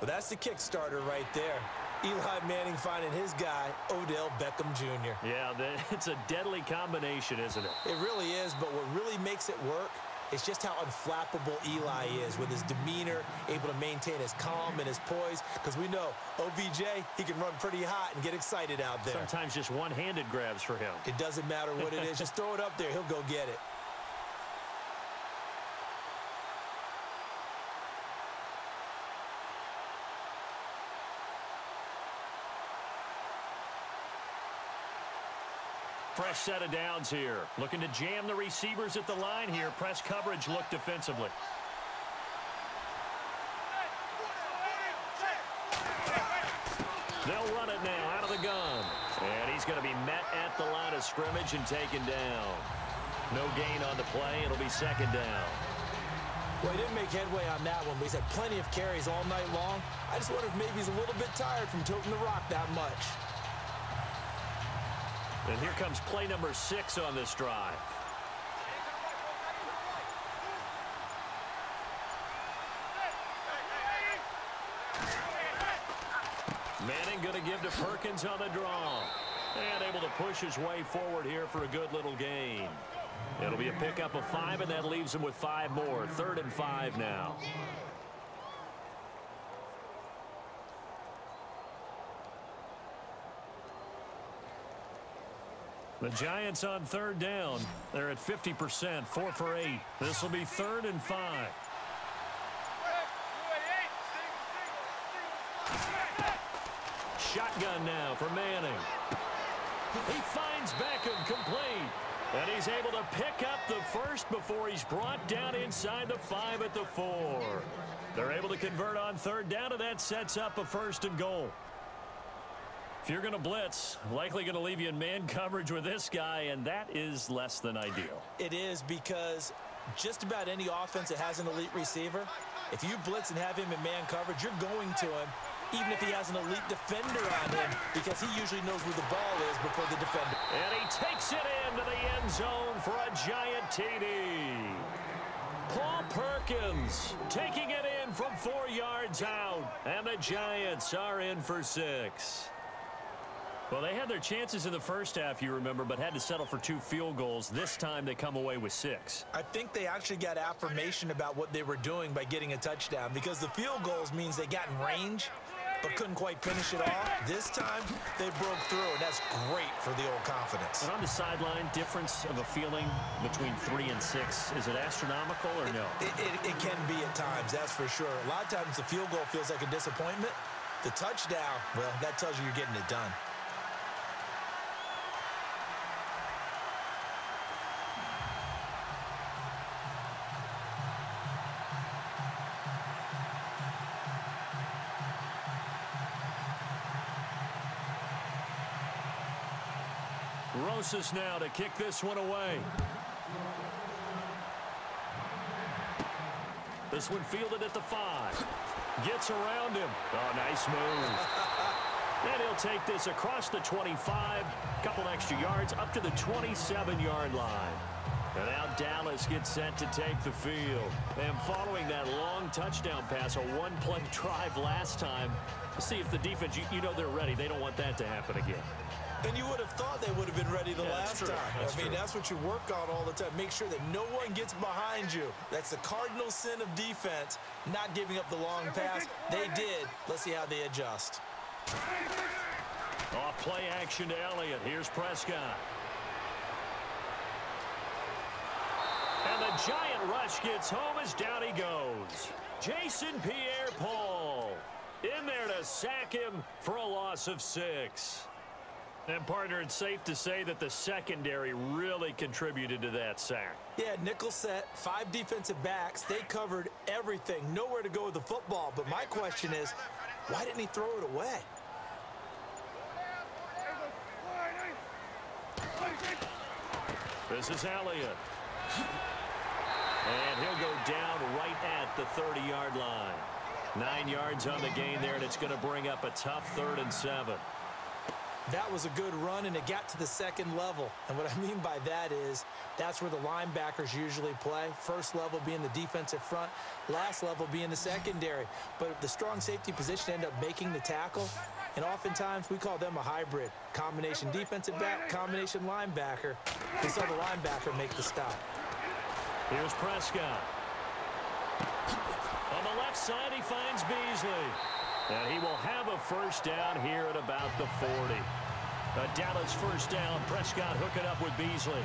Well, that's the kick starter right there. Eli Manning finding his guy, Odell Beckham Jr. Yeah, <laughs> it's a deadly combination, isn't it? It really is, but what really makes it work It's just how unflappable Eli is with his demeanor, able to maintain his calm and his poise. Because we know OBJ, he can run pretty hot and get excited out there. Sometimes just one-handed grabs for him. It doesn't matter what it is. just throw it up there. He'll go get it. Fresh set of downs here. Looking to jam the receivers at the line here. Press coverage look defensively. They'll run it now out of the gun. And he's going to be met at the line of scrimmage and taken down. No gain on the play. It'll be second down. Well, he didn't make headway on that one, but he's had plenty of carries all night long. I just wonder if maybe he's a little bit tired from toting the rock that much. And here comes play number six on this drive. Manning going to give to Perkins on the draw. And able to push his way forward here for a good little gain. It'll be a pickup of five, and that leaves him with five more. Third and five now. The Giants on third down. They're at 50%, four for eight. This will be third and five. Shotgun now for Manning. He finds Beckham complete. And he's able to pick up the first before he's brought down inside the five at the four. They're able to convert on third down, and that sets up a first and goal. If you're going to blitz, likely going to leave you in man coverage with this guy, and that is less than ideal. It is because just about any offense that has an elite receiver, if you blitz and have him in man coverage, you're going to him, even if he has an elite defender on him, because he usually knows where the ball is before the defender. And he takes it into the end zone for a giant TD. Paul Perkins taking it in from four yards out, and the Giants are in for six. Well, they had their chances in the first half, you remember, but had to settle for two field goals. This time they come away with six. I think they actually got affirmation about what they were doing by getting a touchdown because the field goals means they got in range but couldn't quite finish it off. This time, they broke through, and that's great for the old confidence. And on the sideline, difference of a feeling between three and six, is it astronomical or no? It, it, it can be at times, that's for sure. A lot of times the field goal feels like a disappointment. The touchdown, well, that tells you you're getting it done. Now to kick this one away. This one fielded at the five. Gets around him. Oh, nice move. <laughs> and he'll take this across the 25. Couple extra yards up to the 27-yard line. And now Dallas gets set to take the field. And following that long touchdown pass, a one-play drive last time, see if the defense, you, you know they're ready. They don't want that to happen again. And you would have thought they would have been ready the yeah, last time. That's I mean, true. that's what you work on all the time. Make sure that no one gets behind you. That's the cardinal sin of defense, not giving up the long pass. They did. Let's see how they adjust. Off play action to Elliott. Here's Prescott. And the giant rush gets home as down he goes. Jason Pierre-Paul in there to sack him for a loss of six. And partner, it's safe to say that the secondary really contributed to that sack. Yeah, nickel set, five defensive backs. They covered everything. Nowhere to go with the football. But my question is, why didn't he throw it away? This is Elliott. And he'll go down right at the 30-yard line. Nine yards on the gain there, and it's going to bring up a tough third and seven. That was a good run, and it got to the second level. And what I <laughs> mean by that is that's where the linebackers usually play. First level being the defensive front, last level being the secondary. But the strong safety position end up making the tackle, and oftentimes we call them a hybrid. Combination defensive back, combination linebacker. They saw the linebacker make the stop. Here's Prescott. On the left side, he finds Beasley. And he will have a first down here at about the 40. A Dallas first down. Prescott hooking up with Beasley.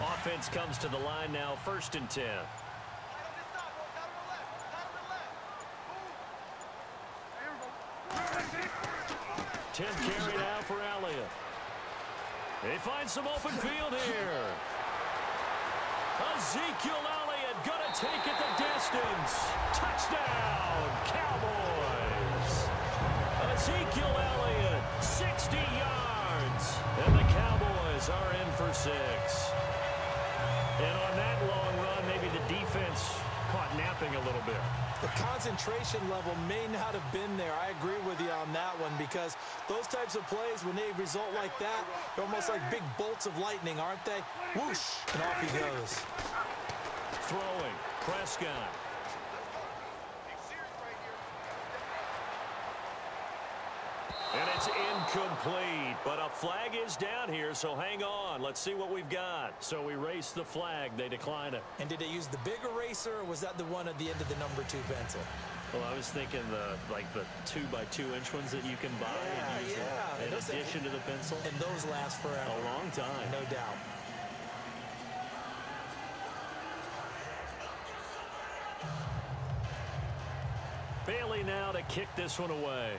Offense comes to the line now, first and 10. 10 carry now for Elliott. They find some open field here. Ezekiel Elliott to take it the distance. Touchdown, Cowboys. Ezekiel Elliott, 60 yards. And the Cowboys are in for six. And on that long run, maybe the defense caught napping a little bit. The concentration level may not have been there. I agree with you on that one because those types of plays, when they result like that, they're almost like big bolts of lightning, aren't they? Whoosh, and off he goes. Throwing, Prescott. And it's incomplete, but a flag is down here, so hang on. Let's see what we've got. So we race the flag. They decline it. And did they use the big eraser, or was that the one at the end of the number two pencil? Well, I was thinking the like the two by two inch ones that you can buy yeah, and use yeah. in those, addition to the pencil. And those last forever. A long time. No doubt. Bailey now to kick this one away.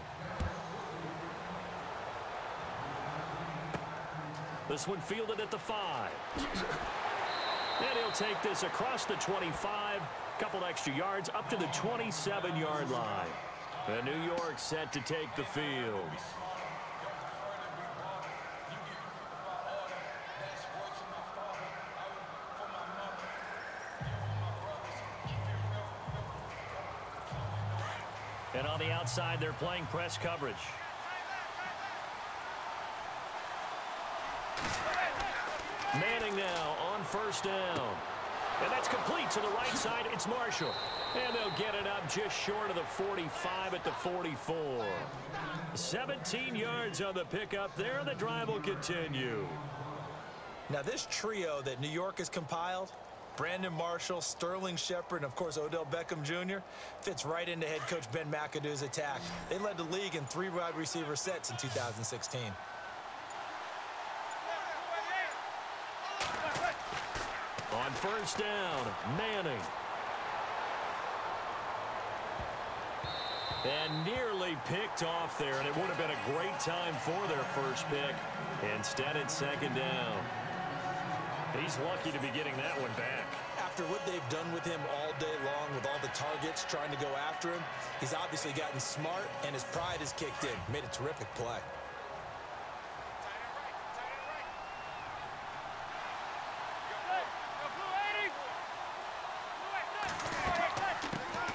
This one fielded at the five. And he'll take this across the 25. Couple extra yards up to the 27-yard line. And New York set to take the field. And on the outside, they're playing press coverage. Manning now on first down. And that's complete to the right side. It's Marshall. And they'll get it up just short of the 45 at the 44. 17 yards on the pickup there. The drive will continue. Now this trio that New York has compiled, Brandon Marshall, Sterling Shepard, and of course Odell Beckham Jr., fits right into head coach Ben McAdoo's attack. They led the league in three wide receiver sets in 2016. On first down, Manning. And nearly picked off there, and it would have been a great time for their first pick. Instead, it's second down. He's lucky to be getting that one back. After what they've done with him all day long with all the targets trying to go after him, he's obviously gotten smart, and his pride has kicked in. Made a terrific play.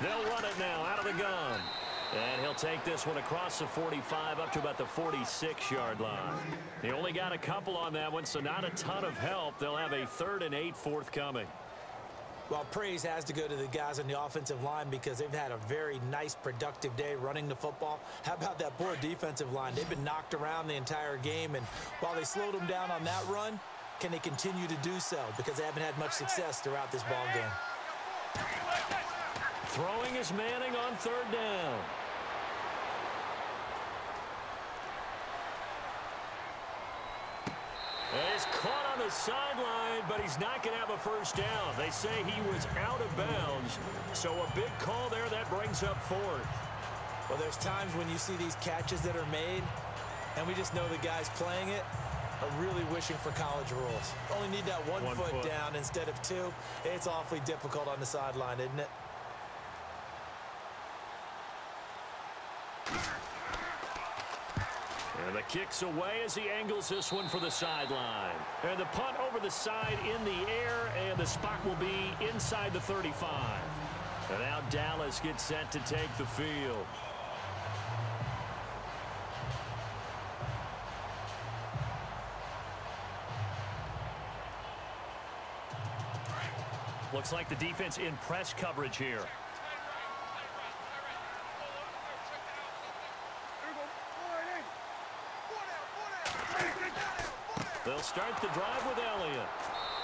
They'll run it now out of the gun. And he'll take this one across the 45 up to about the 46-yard line. He only got a couple on that one, so not a ton of help. They'll have a third and eight forthcoming. Well, praise has to go to the guys on the offensive line because they've had a very nice, productive day running the football. How about that poor defensive line? They've been knocked around the entire game, and while they slowed them down on that run, can they continue to do so? Because they haven't had much success throughout this ball game. Throwing is Manning on third down. He's caught on the sideline, but he's not going to have a first down. They say he was out of bounds, so a big call there that brings up fourth. Well, there's times when you see these catches that are made, and we just know the guys playing it are really wishing for college rules. Only need that one, one foot, foot down instead of two. It's awfully difficult on the sideline, isn't it? And the kick's away as he angles this one for the sideline. And the punt over the side in the air, and the spot will be inside the 35. And now Dallas gets set to take the field. Looks like the defense in press coverage here. They'll start the drive with Elliott.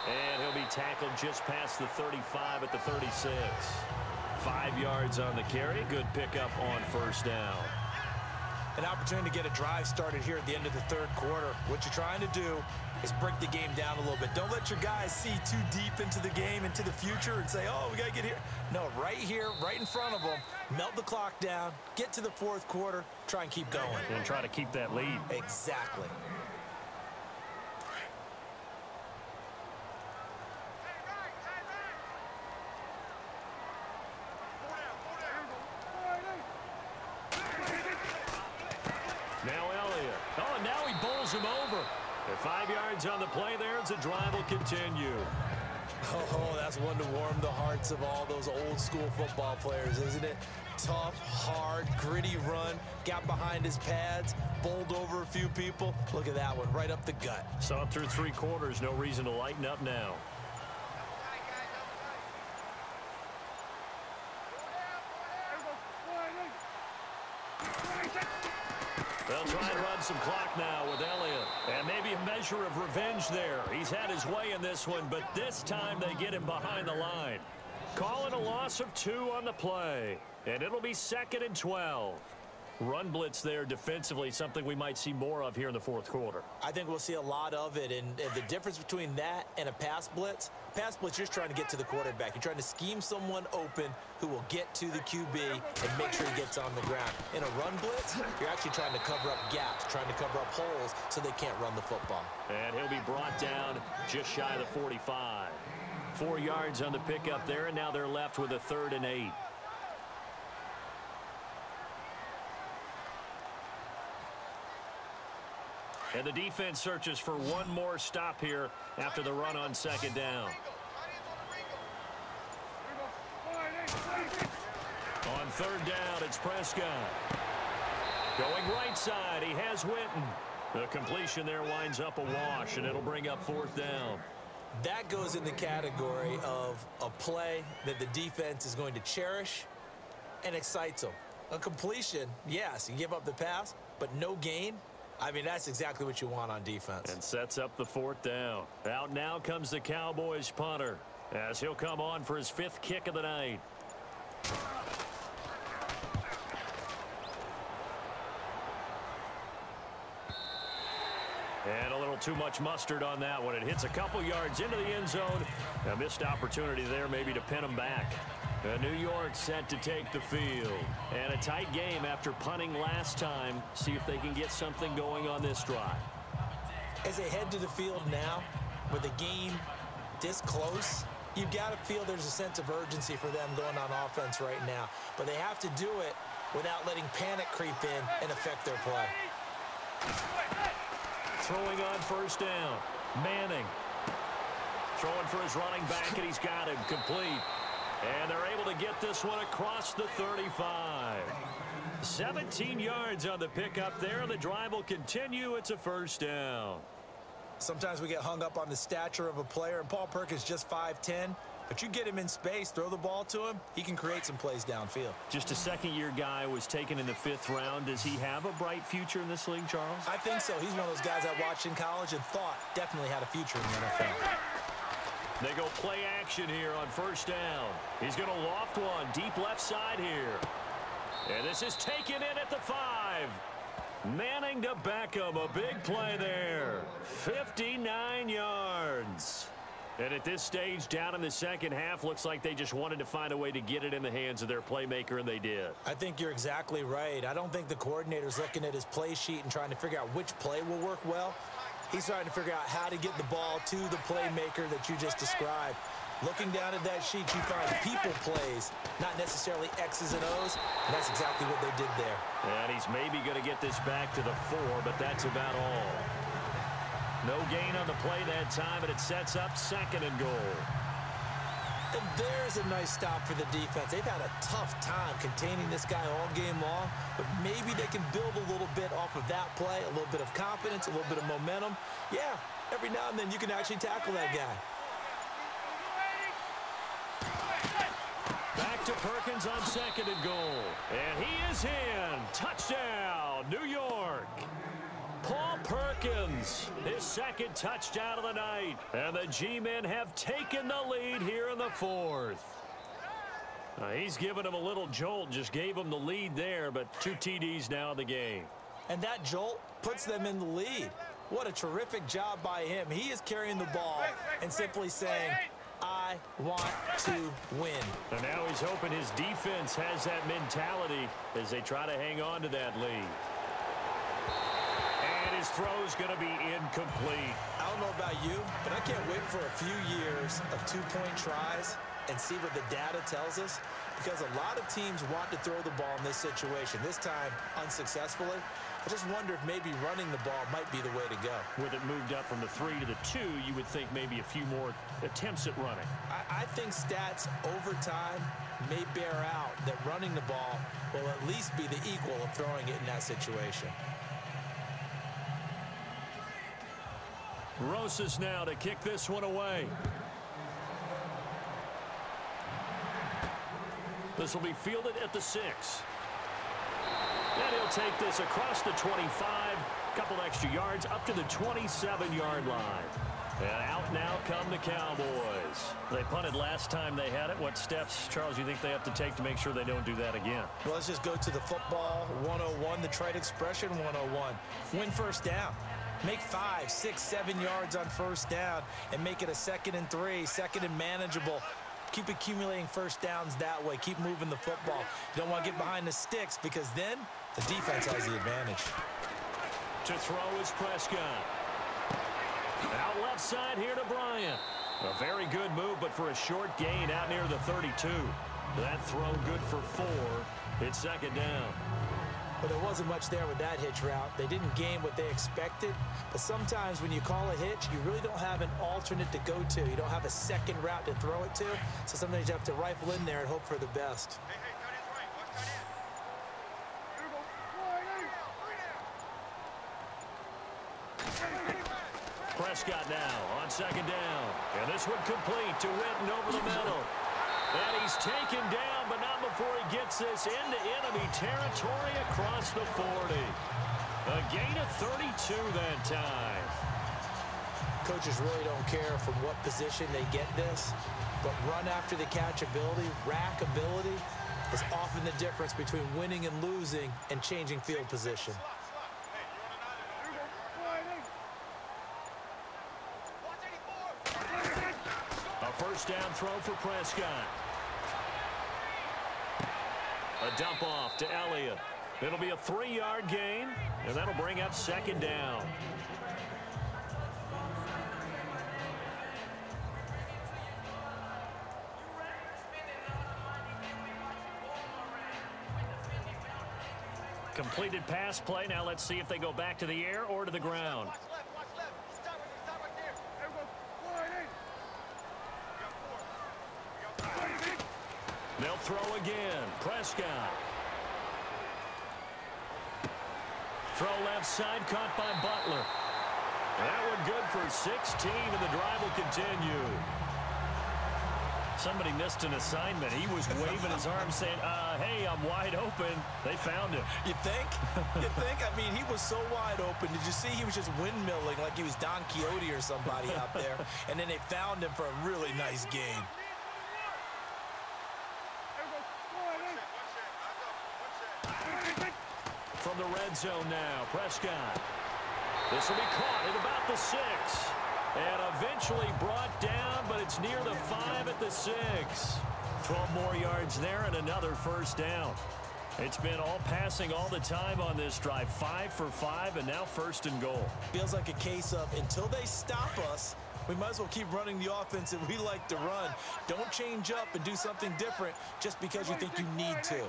And he'll be tackled just past the 35 at the 36. Five yards on the carry. Good pickup on first down. An opportunity to get a drive started here at the end of the third quarter. What you're trying to do is break the game down a little bit. Don't let your guys see too deep into the game, into the future, and say, oh, we got to get here. No, right here, right in front of them, melt the clock down, get to the fourth quarter, try and keep going. And try to keep that lead. Exactly. Now Elliott. Oh, and now he bowls him over. At five yards on the play there, as the drive will continue. Oh, that's one to warm the hearts of all those old school football players, isn't it? Tough, hard, gritty run, got behind his pads, bowled over a few people. Look at that one, right up the gut. Saw through three quarters, no reason to lighten up now. They'll run some clock now with Elliott. And maybe a measure of revenge there. He's had his way in this one, but this time they get him behind the line. Calling a loss of two on the play. And it'll be second and 12. Run blitz there defensively, something we might see more of here in the fourth quarter. I think we'll see a lot of it, and, and the difference between that and a pass blitz, pass blitz, you're just trying to get to the quarterback. You're trying to scheme someone open who will get to the QB and make sure he gets on the ground. In a run blitz, you're actually trying to cover up gaps, trying to cover up holes so they can't run the football. And he'll be brought down just shy of the 45. Four yards on the pickup there, and now they're left with a third and eight. And the defense searches for one more stop here after the run on second down. On third down, it's Prescott. Going right side, he has Witten. The completion there winds up a wash, and it'll bring up fourth down. That goes in the category of a play that the defense is going to cherish and excites them. A completion, yes, you give up the pass, but no gain, I mean, that's exactly what you want on defense. And sets up the fourth down. Out now comes the Cowboys punter as he'll come on for his fifth kick of the night. And a little too much mustard on that one. It hits a couple yards into the end zone. A missed opportunity there maybe to pin him back. And New York set to take the field. And a tight game after punting last time. See if they can get something going on this drive. As they head to the field now, with the game this close, you've got to feel there's a sense of urgency for them going on offense right now. But they have to do it without letting panic creep in and affect their play. Throwing on first down. Manning. Throwing for his running back, and he's got him complete. And they're able to get this one across the 35. 17 yards on the pickup there, and the drive will continue. It's a first down. Sometimes we get hung up on the stature of a player, and Paul Perkins just 5'10", but you get him in space, throw the ball to him, he can create some plays downfield. Just a second-year guy was taken in the fifth round. Does he have a bright future in this league, Charles? I think so. He's one of those guys I watched in college and thought definitely had a future in the NFL. They go play action here on first down. He's going to loft one deep left side here. And this is taken in at the five. Manning to Beckham. A big play there. 59 yards. And at this stage, down in the second half, looks like they just wanted to find a way to get it in the hands of their playmaker, and they did. I think you're exactly right. I don't think the coordinator's looking at his play sheet and trying to figure out which play will work well. He's trying to figure out how to get the ball to the playmaker that you just described. Looking down at that sheet, you find people plays, not necessarily X's and O's, and that's exactly what they did there. And he's maybe going to get this back to the four, but that's about all. No gain on the play that time, and it sets up second and goal. And there's a nice stop for the defense. They've had a tough time containing this guy all game long, but maybe they can build a little bit off of that play, a little bit of confidence, a little bit of momentum. Yeah, every now and then you can actually tackle that guy. Back to Perkins on second and goal. And he is in. Touchdown, New York. Paul Perkins his second touchdown of the night. And the G-men have taken the lead here in the fourth. Uh, he's given him a little jolt, just gave him the lead there, but two TDs now in the game. And that jolt puts them in the lead. What a terrific job by him. He is carrying the ball and simply saying, I want to win. And now he's hoping his defense has that mentality as they try to hang on to that lead. His throw is going to be incomplete. I don't know about you, but I can't wait for a few years of two-point tries and see what the data tells us because a lot of teams want to throw the ball in this situation, this time unsuccessfully. I just wonder if maybe running the ball might be the way to go. With it moved up from the three to the two, you would think maybe a few more attempts at running. I, I think stats over time may bear out that running the ball will at least be the equal of throwing it in that situation. Rosas now to kick this one away. This will be fielded at the six. And he'll take this across the 25, couple extra yards up to the 27-yard line. And out now come the Cowboys. They punted last time they had it. What steps, Charles, you think they have to take to make sure they don't do that again? Well, let's just go to the football 101, the trite expression 101. Win first down. Make five, six, seven yards on first down and make it a second and three, second and manageable. Keep accumulating first downs that way. Keep moving the football. You don't want to get behind the sticks because then the defense has the advantage. To throw is Prescott. Out left side here to Bryant. A very good move, but for a short gain out near the 32. That throw good for four. It's second down. But there wasn't much there with that hitch route. They didn't gain what they expected. But sometimes when you call a hitch, you really don't have an alternate to go to. You don't have a second route to throw it to. So sometimes you have to rifle in there and hope for the best. Prescott now on second down. And this one complete to Witten over the middle. And he's taken down, but not before he gets this into enemy territory across the 40. A gain of 32 that time. Coaches really don't care from what position they get this, but run after the catch ability, rack ability, is often the difference between winning and losing and changing field position. A first down throw for Prescott. A dump off to Elliott. It'll be a three-yard gain, and that'll bring up second down. Completed pass play. Now let's see if they go back to the air or to the ground. They'll throw again. Prescott. Throw left side, caught by Butler. That one good for 16, and the drive will continue. Somebody missed an assignment. He was waving his arm saying, uh, hey, I'm wide open. They found him. You think? You <laughs> think? I mean, he was so wide open. Did you see he was just windmilling like he was Don Quixote or somebody out there? <laughs> And then they found him for a really nice game. Zone now, Prescott. This will be caught at about the six. And eventually brought down, but it's near the five at the six. 12 more yards there and another first down. It's been all passing all the time on this drive. Five for five, and now first and goal. Feels like a case of until they stop us, we might as well keep running the offense that we like to run. Don't change up and do something different just because you think you need to.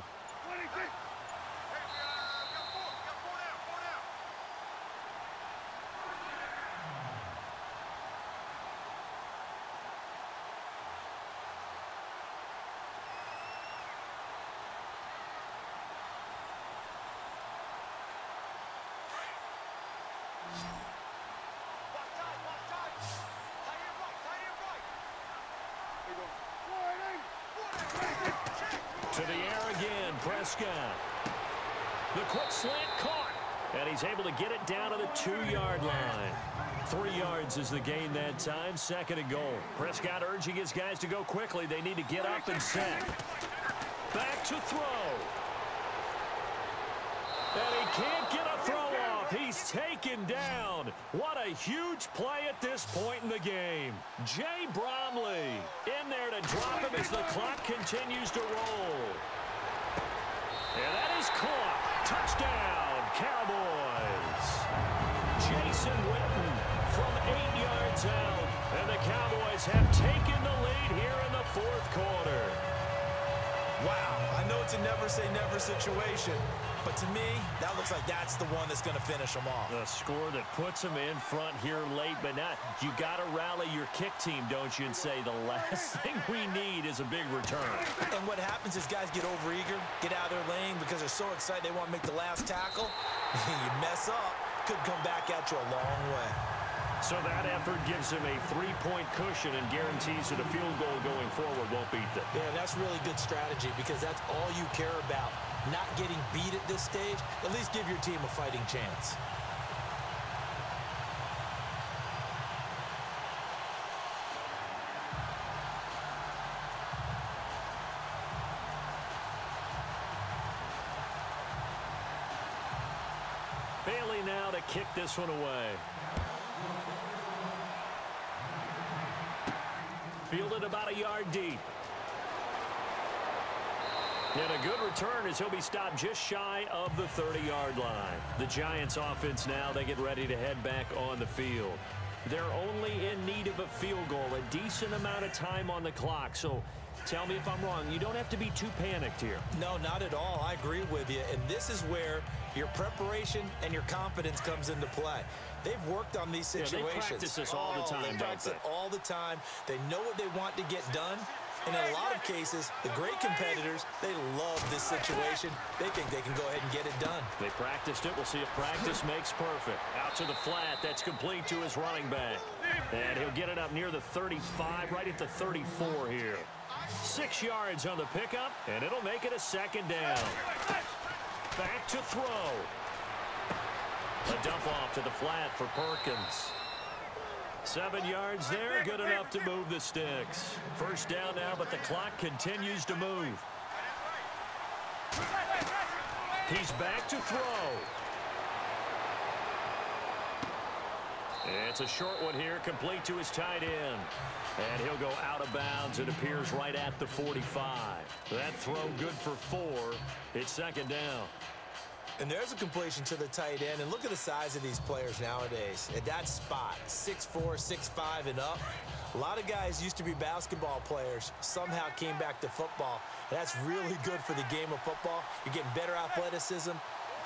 Prescott. The quick slant caught. And he's able to get it down to the two-yard line. Three yards is the gain that time, second and goal. Prescott urging his guys to go quickly. They need to get up and set. Back to throw. And he can't get a throw off. He's taken down. What a huge play at this point in the game. Jay Bromley in there to drop him as the clock continues to roll. And that is caught. Touchdown, Cowboys. Jason Witten from eight yards out. And the Cowboys have taken the lead here in the fourth quarter. Wow, I know it's a never-say-never situation, but to me, that looks like that's the one that's going to finish them off. The score that puts them in front here late, but not. You got to rally your kick team, don't you, and say the last <laughs> thing we need is a big return. And what happens is guys get overeager, get out of their lane because they're so excited they want to make the last tackle. <laughs> you mess up, could come back at you a long way. So that effort gives him a three-point cushion and guarantees that a field goal going forward won't beat them. Yeah, that's really good strategy because that's all you care about. Not getting beat at this stage, at least give your team a fighting chance. Bailey now to kick this one away. Fielded about a yard deep. And a good return as he'll be stopped just shy of the 30-yard line. The Giants offense now, they get ready to head back on the field. They're only in need of a field goal, a decent amount of time on the clock. So tell me if I'm wrong. You don't have to be too panicked here. No, not at all. I agree with you. And this is where your preparation and your confidence comes into play. They've worked on these situations. Yeah, they practice this all oh, the time, They practice it all the time. They know what they want to get done. And in a lot of cases, the great competitors, they love this situation. They think they can go ahead and get it done. They practiced it. We'll see if practice makes perfect. Out to the flat. That's complete to his running back. And he'll get it up near the 35, right at the 34 here. Six yards on the pickup, and it'll make it a second down. Back to throw. A dump off to the flat for Perkins. Seven yards there, good enough to move the sticks. First down now, but the clock continues to move. He's back to throw. It's a short one here, complete to his tight end. And he'll go out of bounds. It appears right at the 45. That throw good for four. It's second down. And there's a completion to the tight end. And look at the size of these players nowadays. At that spot, 6'4", 6'5", and up. A lot of guys used to be basketball players, somehow came back to football. That's really good for the game of football. You're getting better athleticism,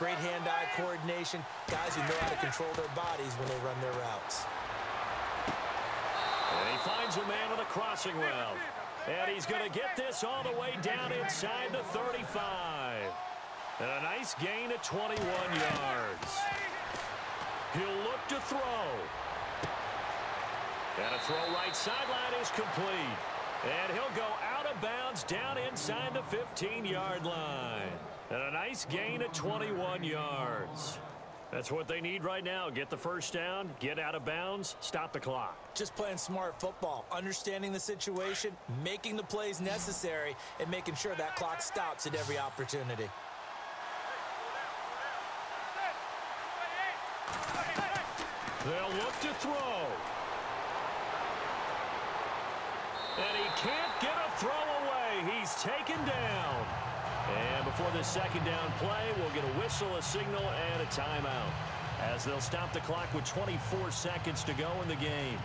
great hand-eye coordination, guys who know how to control their bodies when they run their routes. And he finds a man with a crossing route. And he's going to get this all the way down inside the 35. And a nice gain of 21 yards. He'll look to throw. And a throw right sideline is complete. And he'll go out of bounds down inside the 15-yard line. And a nice gain of 21 yards. That's what they need right now. Get the first down, get out of bounds, stop the clock. Just playing smart football, understanding the situation, making the plays necessary, and making sure that clock stops at every opportunity. They'll look to throw. And he can't get a throw away. He's taken down. And before the second down play, we'll get a whistle, a signal, and a timeout. As they'll stop the clock with 24 seconds to go in the game.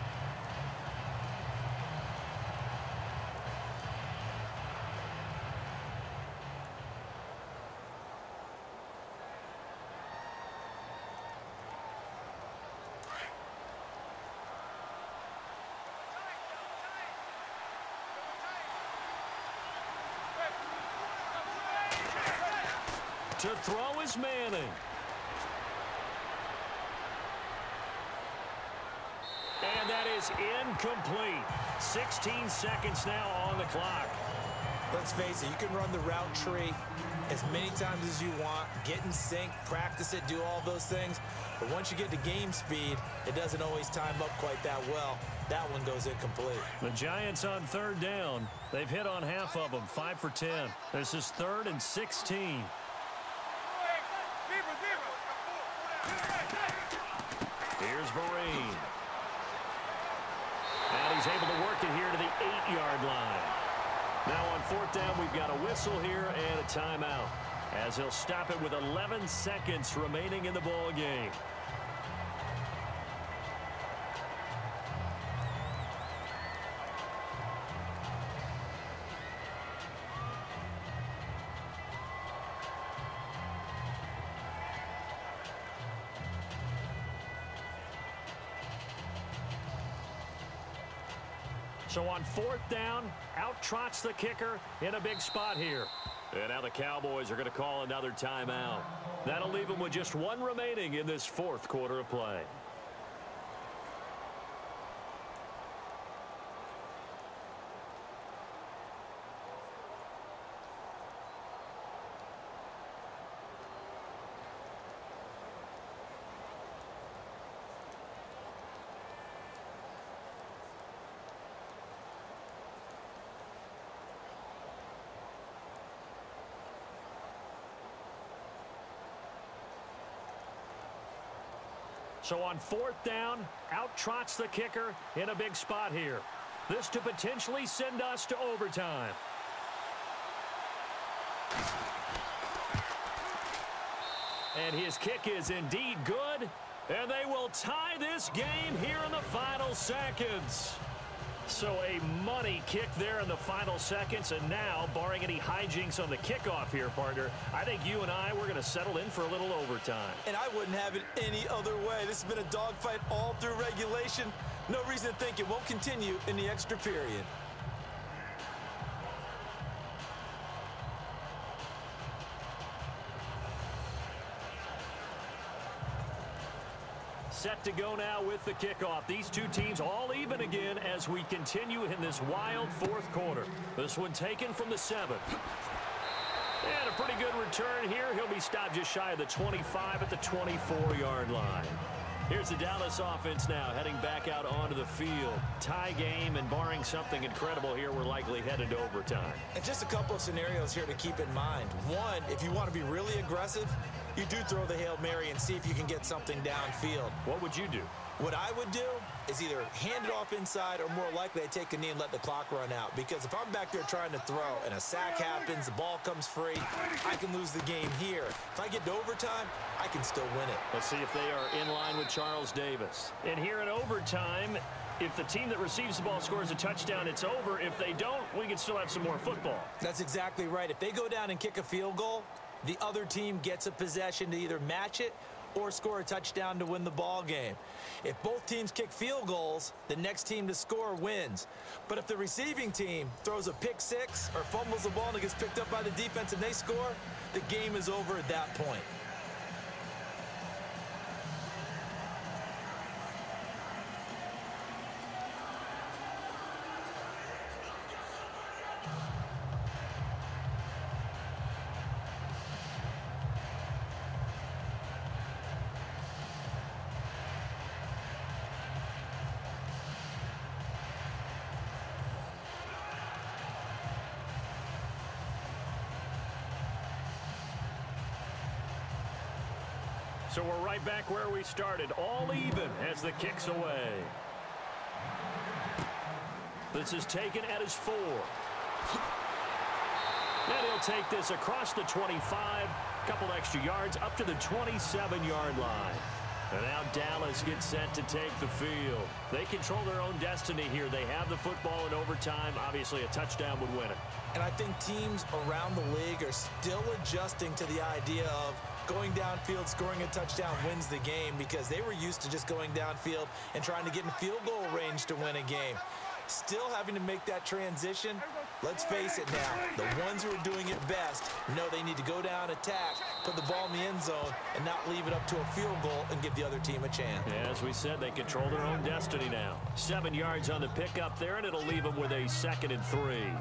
To throw is Manning. And that is incomplete. 16 seconds now on the clock. Let's face it, you can run the route tree as many times as you want, get in sync, practice it, do all those things. But once you get to game speed, it doesn't always time up quite that well. That one goes incomplete. The Giants on third down. They've hit on half of them, 5 for 10. This is third and 16. Here's Vereen. And he's able to work it here to the eight-yard line. Now on fourth down, we've got a whistle here and a timeout as he'll stop it with 11 seconds remaining in the ball game. Fourth down, out trots the kicker in a big spot here. And now the Cowboys are going to call another timeout. That'll leave them with just one remaining in this fourth quarter of play. So on fourth down, out trots the kicker in a big spot here. This to potentially send us to overtime. And his kick is indeed good. And they will tie this game here in the final seconds. So a money kick there in the final seconds. And now, barring any hijinks on the kickoff here, partner, I think you and I, we're going to settle in for a little overtime. And I wouldn't have it any other way. This has been a dogfight all through regulation. No reason to think it won't continue in the extra period. To go now with the kickoff. These two teams all even again as we continue in this wild fourth quarter. This one taken from the seven. And a pretty good return here. He'll be stopped just shy of the 25 at the 24-yard line. Here's the Dallas offense now heading back out onto the field. Tie game and barring something incredible here, we're likely headed to overtime. And just a couple of scenarios here to keep in mind. One, if you want to be really aggressive, you do throw the Hail Mary and see if you can get something downfield. What would you do? What I would do is either hand it off inside or more likely I take a knee and let the clock run out. Because if I'm back there trying to throw and a sack happens, the ball comes free, I can lose the game here. If I get to overtime, I can still win it. Let's see if they are in line with Charles Davis. And here in overtime, if the team that receives the ball scores a touchdown, it's over. If they don't, we can still have some more football. That's exactly right. If they go down and kick a field goal, the other team gets a possession to either match it or score a touchdown to win the ball game. If both teams kick field goals, the next team to score wins. But if the receiving team throws a pick six or fumbles the ball and it gets picked up by the defense and they score, the game is over at that point. So we're right back where we started, all even as the kick's away. This is taken at his four. And he'll take this across the 25, couple extra yards up to the 27-yard line. And now Dallas gets set to take the field. They control their own destiny here. They have the football in overtime. Obviously, a touchdown would win it. And I think teams around the league are still adjusting to the idea of going downfield, scoring a touchdown wins the game because they were used to just going downfield and trying to get in field goal range to win a game. Still having to make that transition. Let's face it now, the ones who are doing it best know they need to go down, attack, put the ball in the end zone, and not leave it up to a field goal and give the other team a chance. As we said, they control their own destiny now. Seven yards on the pickup there, and it'll leave them with a second and three.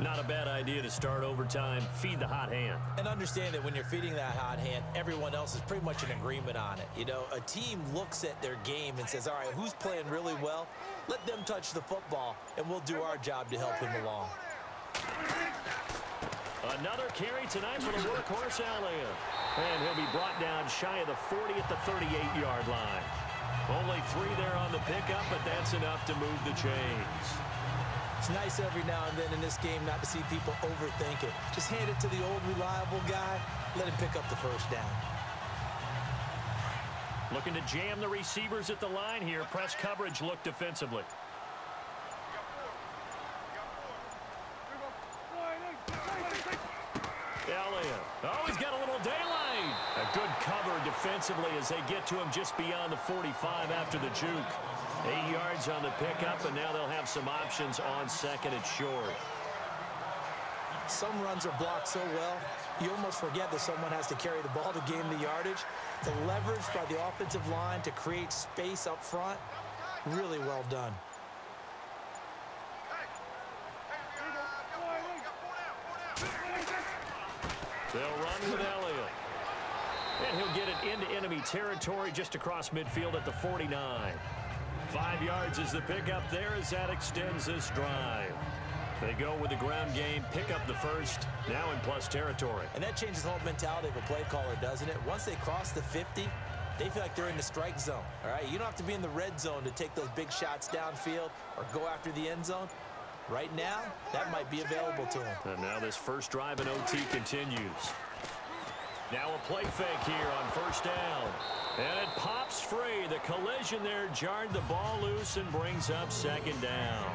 Not a bad idea to start overtime. Feed the hot hand. And understand that when you're feeding that hot hand, everyone else is pretty much in agreement on it. You know, a team looks at their game and says, all right, who's playing really well? Let them touch the football, and we'll do our job to help him along. Another carry tonight for the workhorse, Elliott. And he'll be brought down shy of the 40 at the 38-yard line. Only three there on the pickup, but that's enough to move the chains. It's nice every now and then in this game not to see people overthink it. Just hand it to the old reliable guy, let him pick up the first down. Looking to jam the receivers at the line here. Press coverage look defensively. Elliott. Oh, he's got a little daylight. A good cover defensively as they get to him just beyond the 45 after the juke. Eight yards on the pickup, and now they'll have some options on second and short. Some runs are blocked so well, you almost forget that someone has to carry the ball to gain the yardage. The leverage by the offensive line to create space up front, really well done. They'll run with Elliott. And he'll get it into enemy territory just across midfield at the 49. Five yards is the pickup there as that extends this drive. They go with the ground game, pick up the first, now in plus territory. And that changes the whole mentality of a play caller, doesn't it? Once they cross the 50, they feel like they're in the strike zone, all right? You don't have to be in the red zone to take those big shots downfield or go after the end zone. Right now, that might be available to him. And now this first drive in OT continues. Now a play fake here on first down. And it pops free. The collision there jarred the ball loose and brings up second down.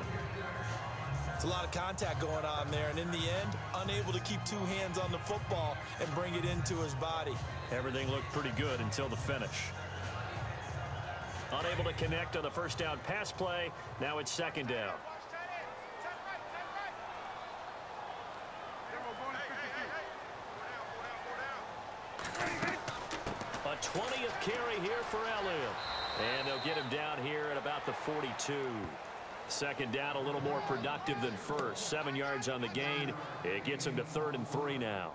It's a lot of contact going on there, and in the end, unable to keep two hands on the football and bring it into his body. Everything looked pretty good until the finish. Unable to connect on the first down pass play. Now it's second down. A 20th carry here for Elliott. And they'll get him down here at about the 42. Second down a little more productive than first. Seven yards on the gain. It gets him to third and three now.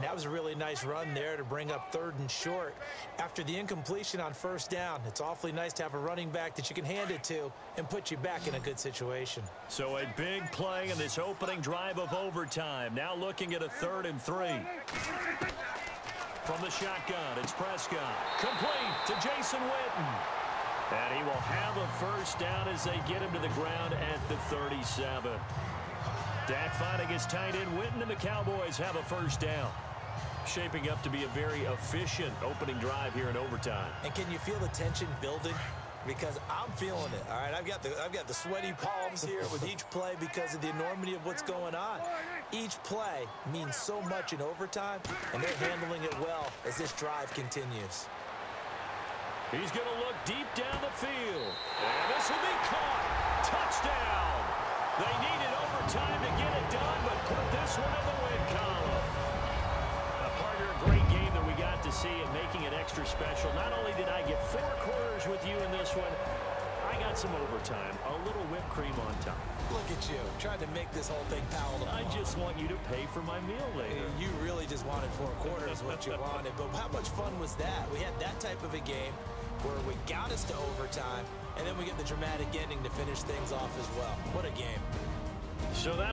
that was a really nice run there to bring up third and short. After the incompletion on first down, it's awfully nice to have a running back that you can hand it to and put you back in a good situation. So a big play in this opening drive of overtime. Now looking at a third and three. From the shotgun, it's Prescott. Complete to Jason Witten. And he will have a first down as they get him to the ground at the 37. Dak finding his tight end Witten and the Cowboys have a first down. Shaping up to be a very efficient opening drive here in overtime. And can you feel the tension building? Because I'm feeling it. All right, I've got the I've got the sweaty palms here with each play because of the enormity of what's going on. Each play means so much in overtime, and they're handling it well as this drive continues. He's going to look deep down the field. And this will be caught. Touchdown. They needed overtime to get it done, but put this one in the win column. A partner, a great game that we got to see and making it extra special. Not only did I get four quarters with you in this one, I got some overtime. A little whipped cream on top. Look at you, trying to make this whole thing palatable. I just want you to pay for my meal later. You really just wanted four quarters what you <laughs> wanted, but how much fun was that? We had that type of a game where we got us to overtime, and then we get the dramatic ending to finish things off as well. What a game. So that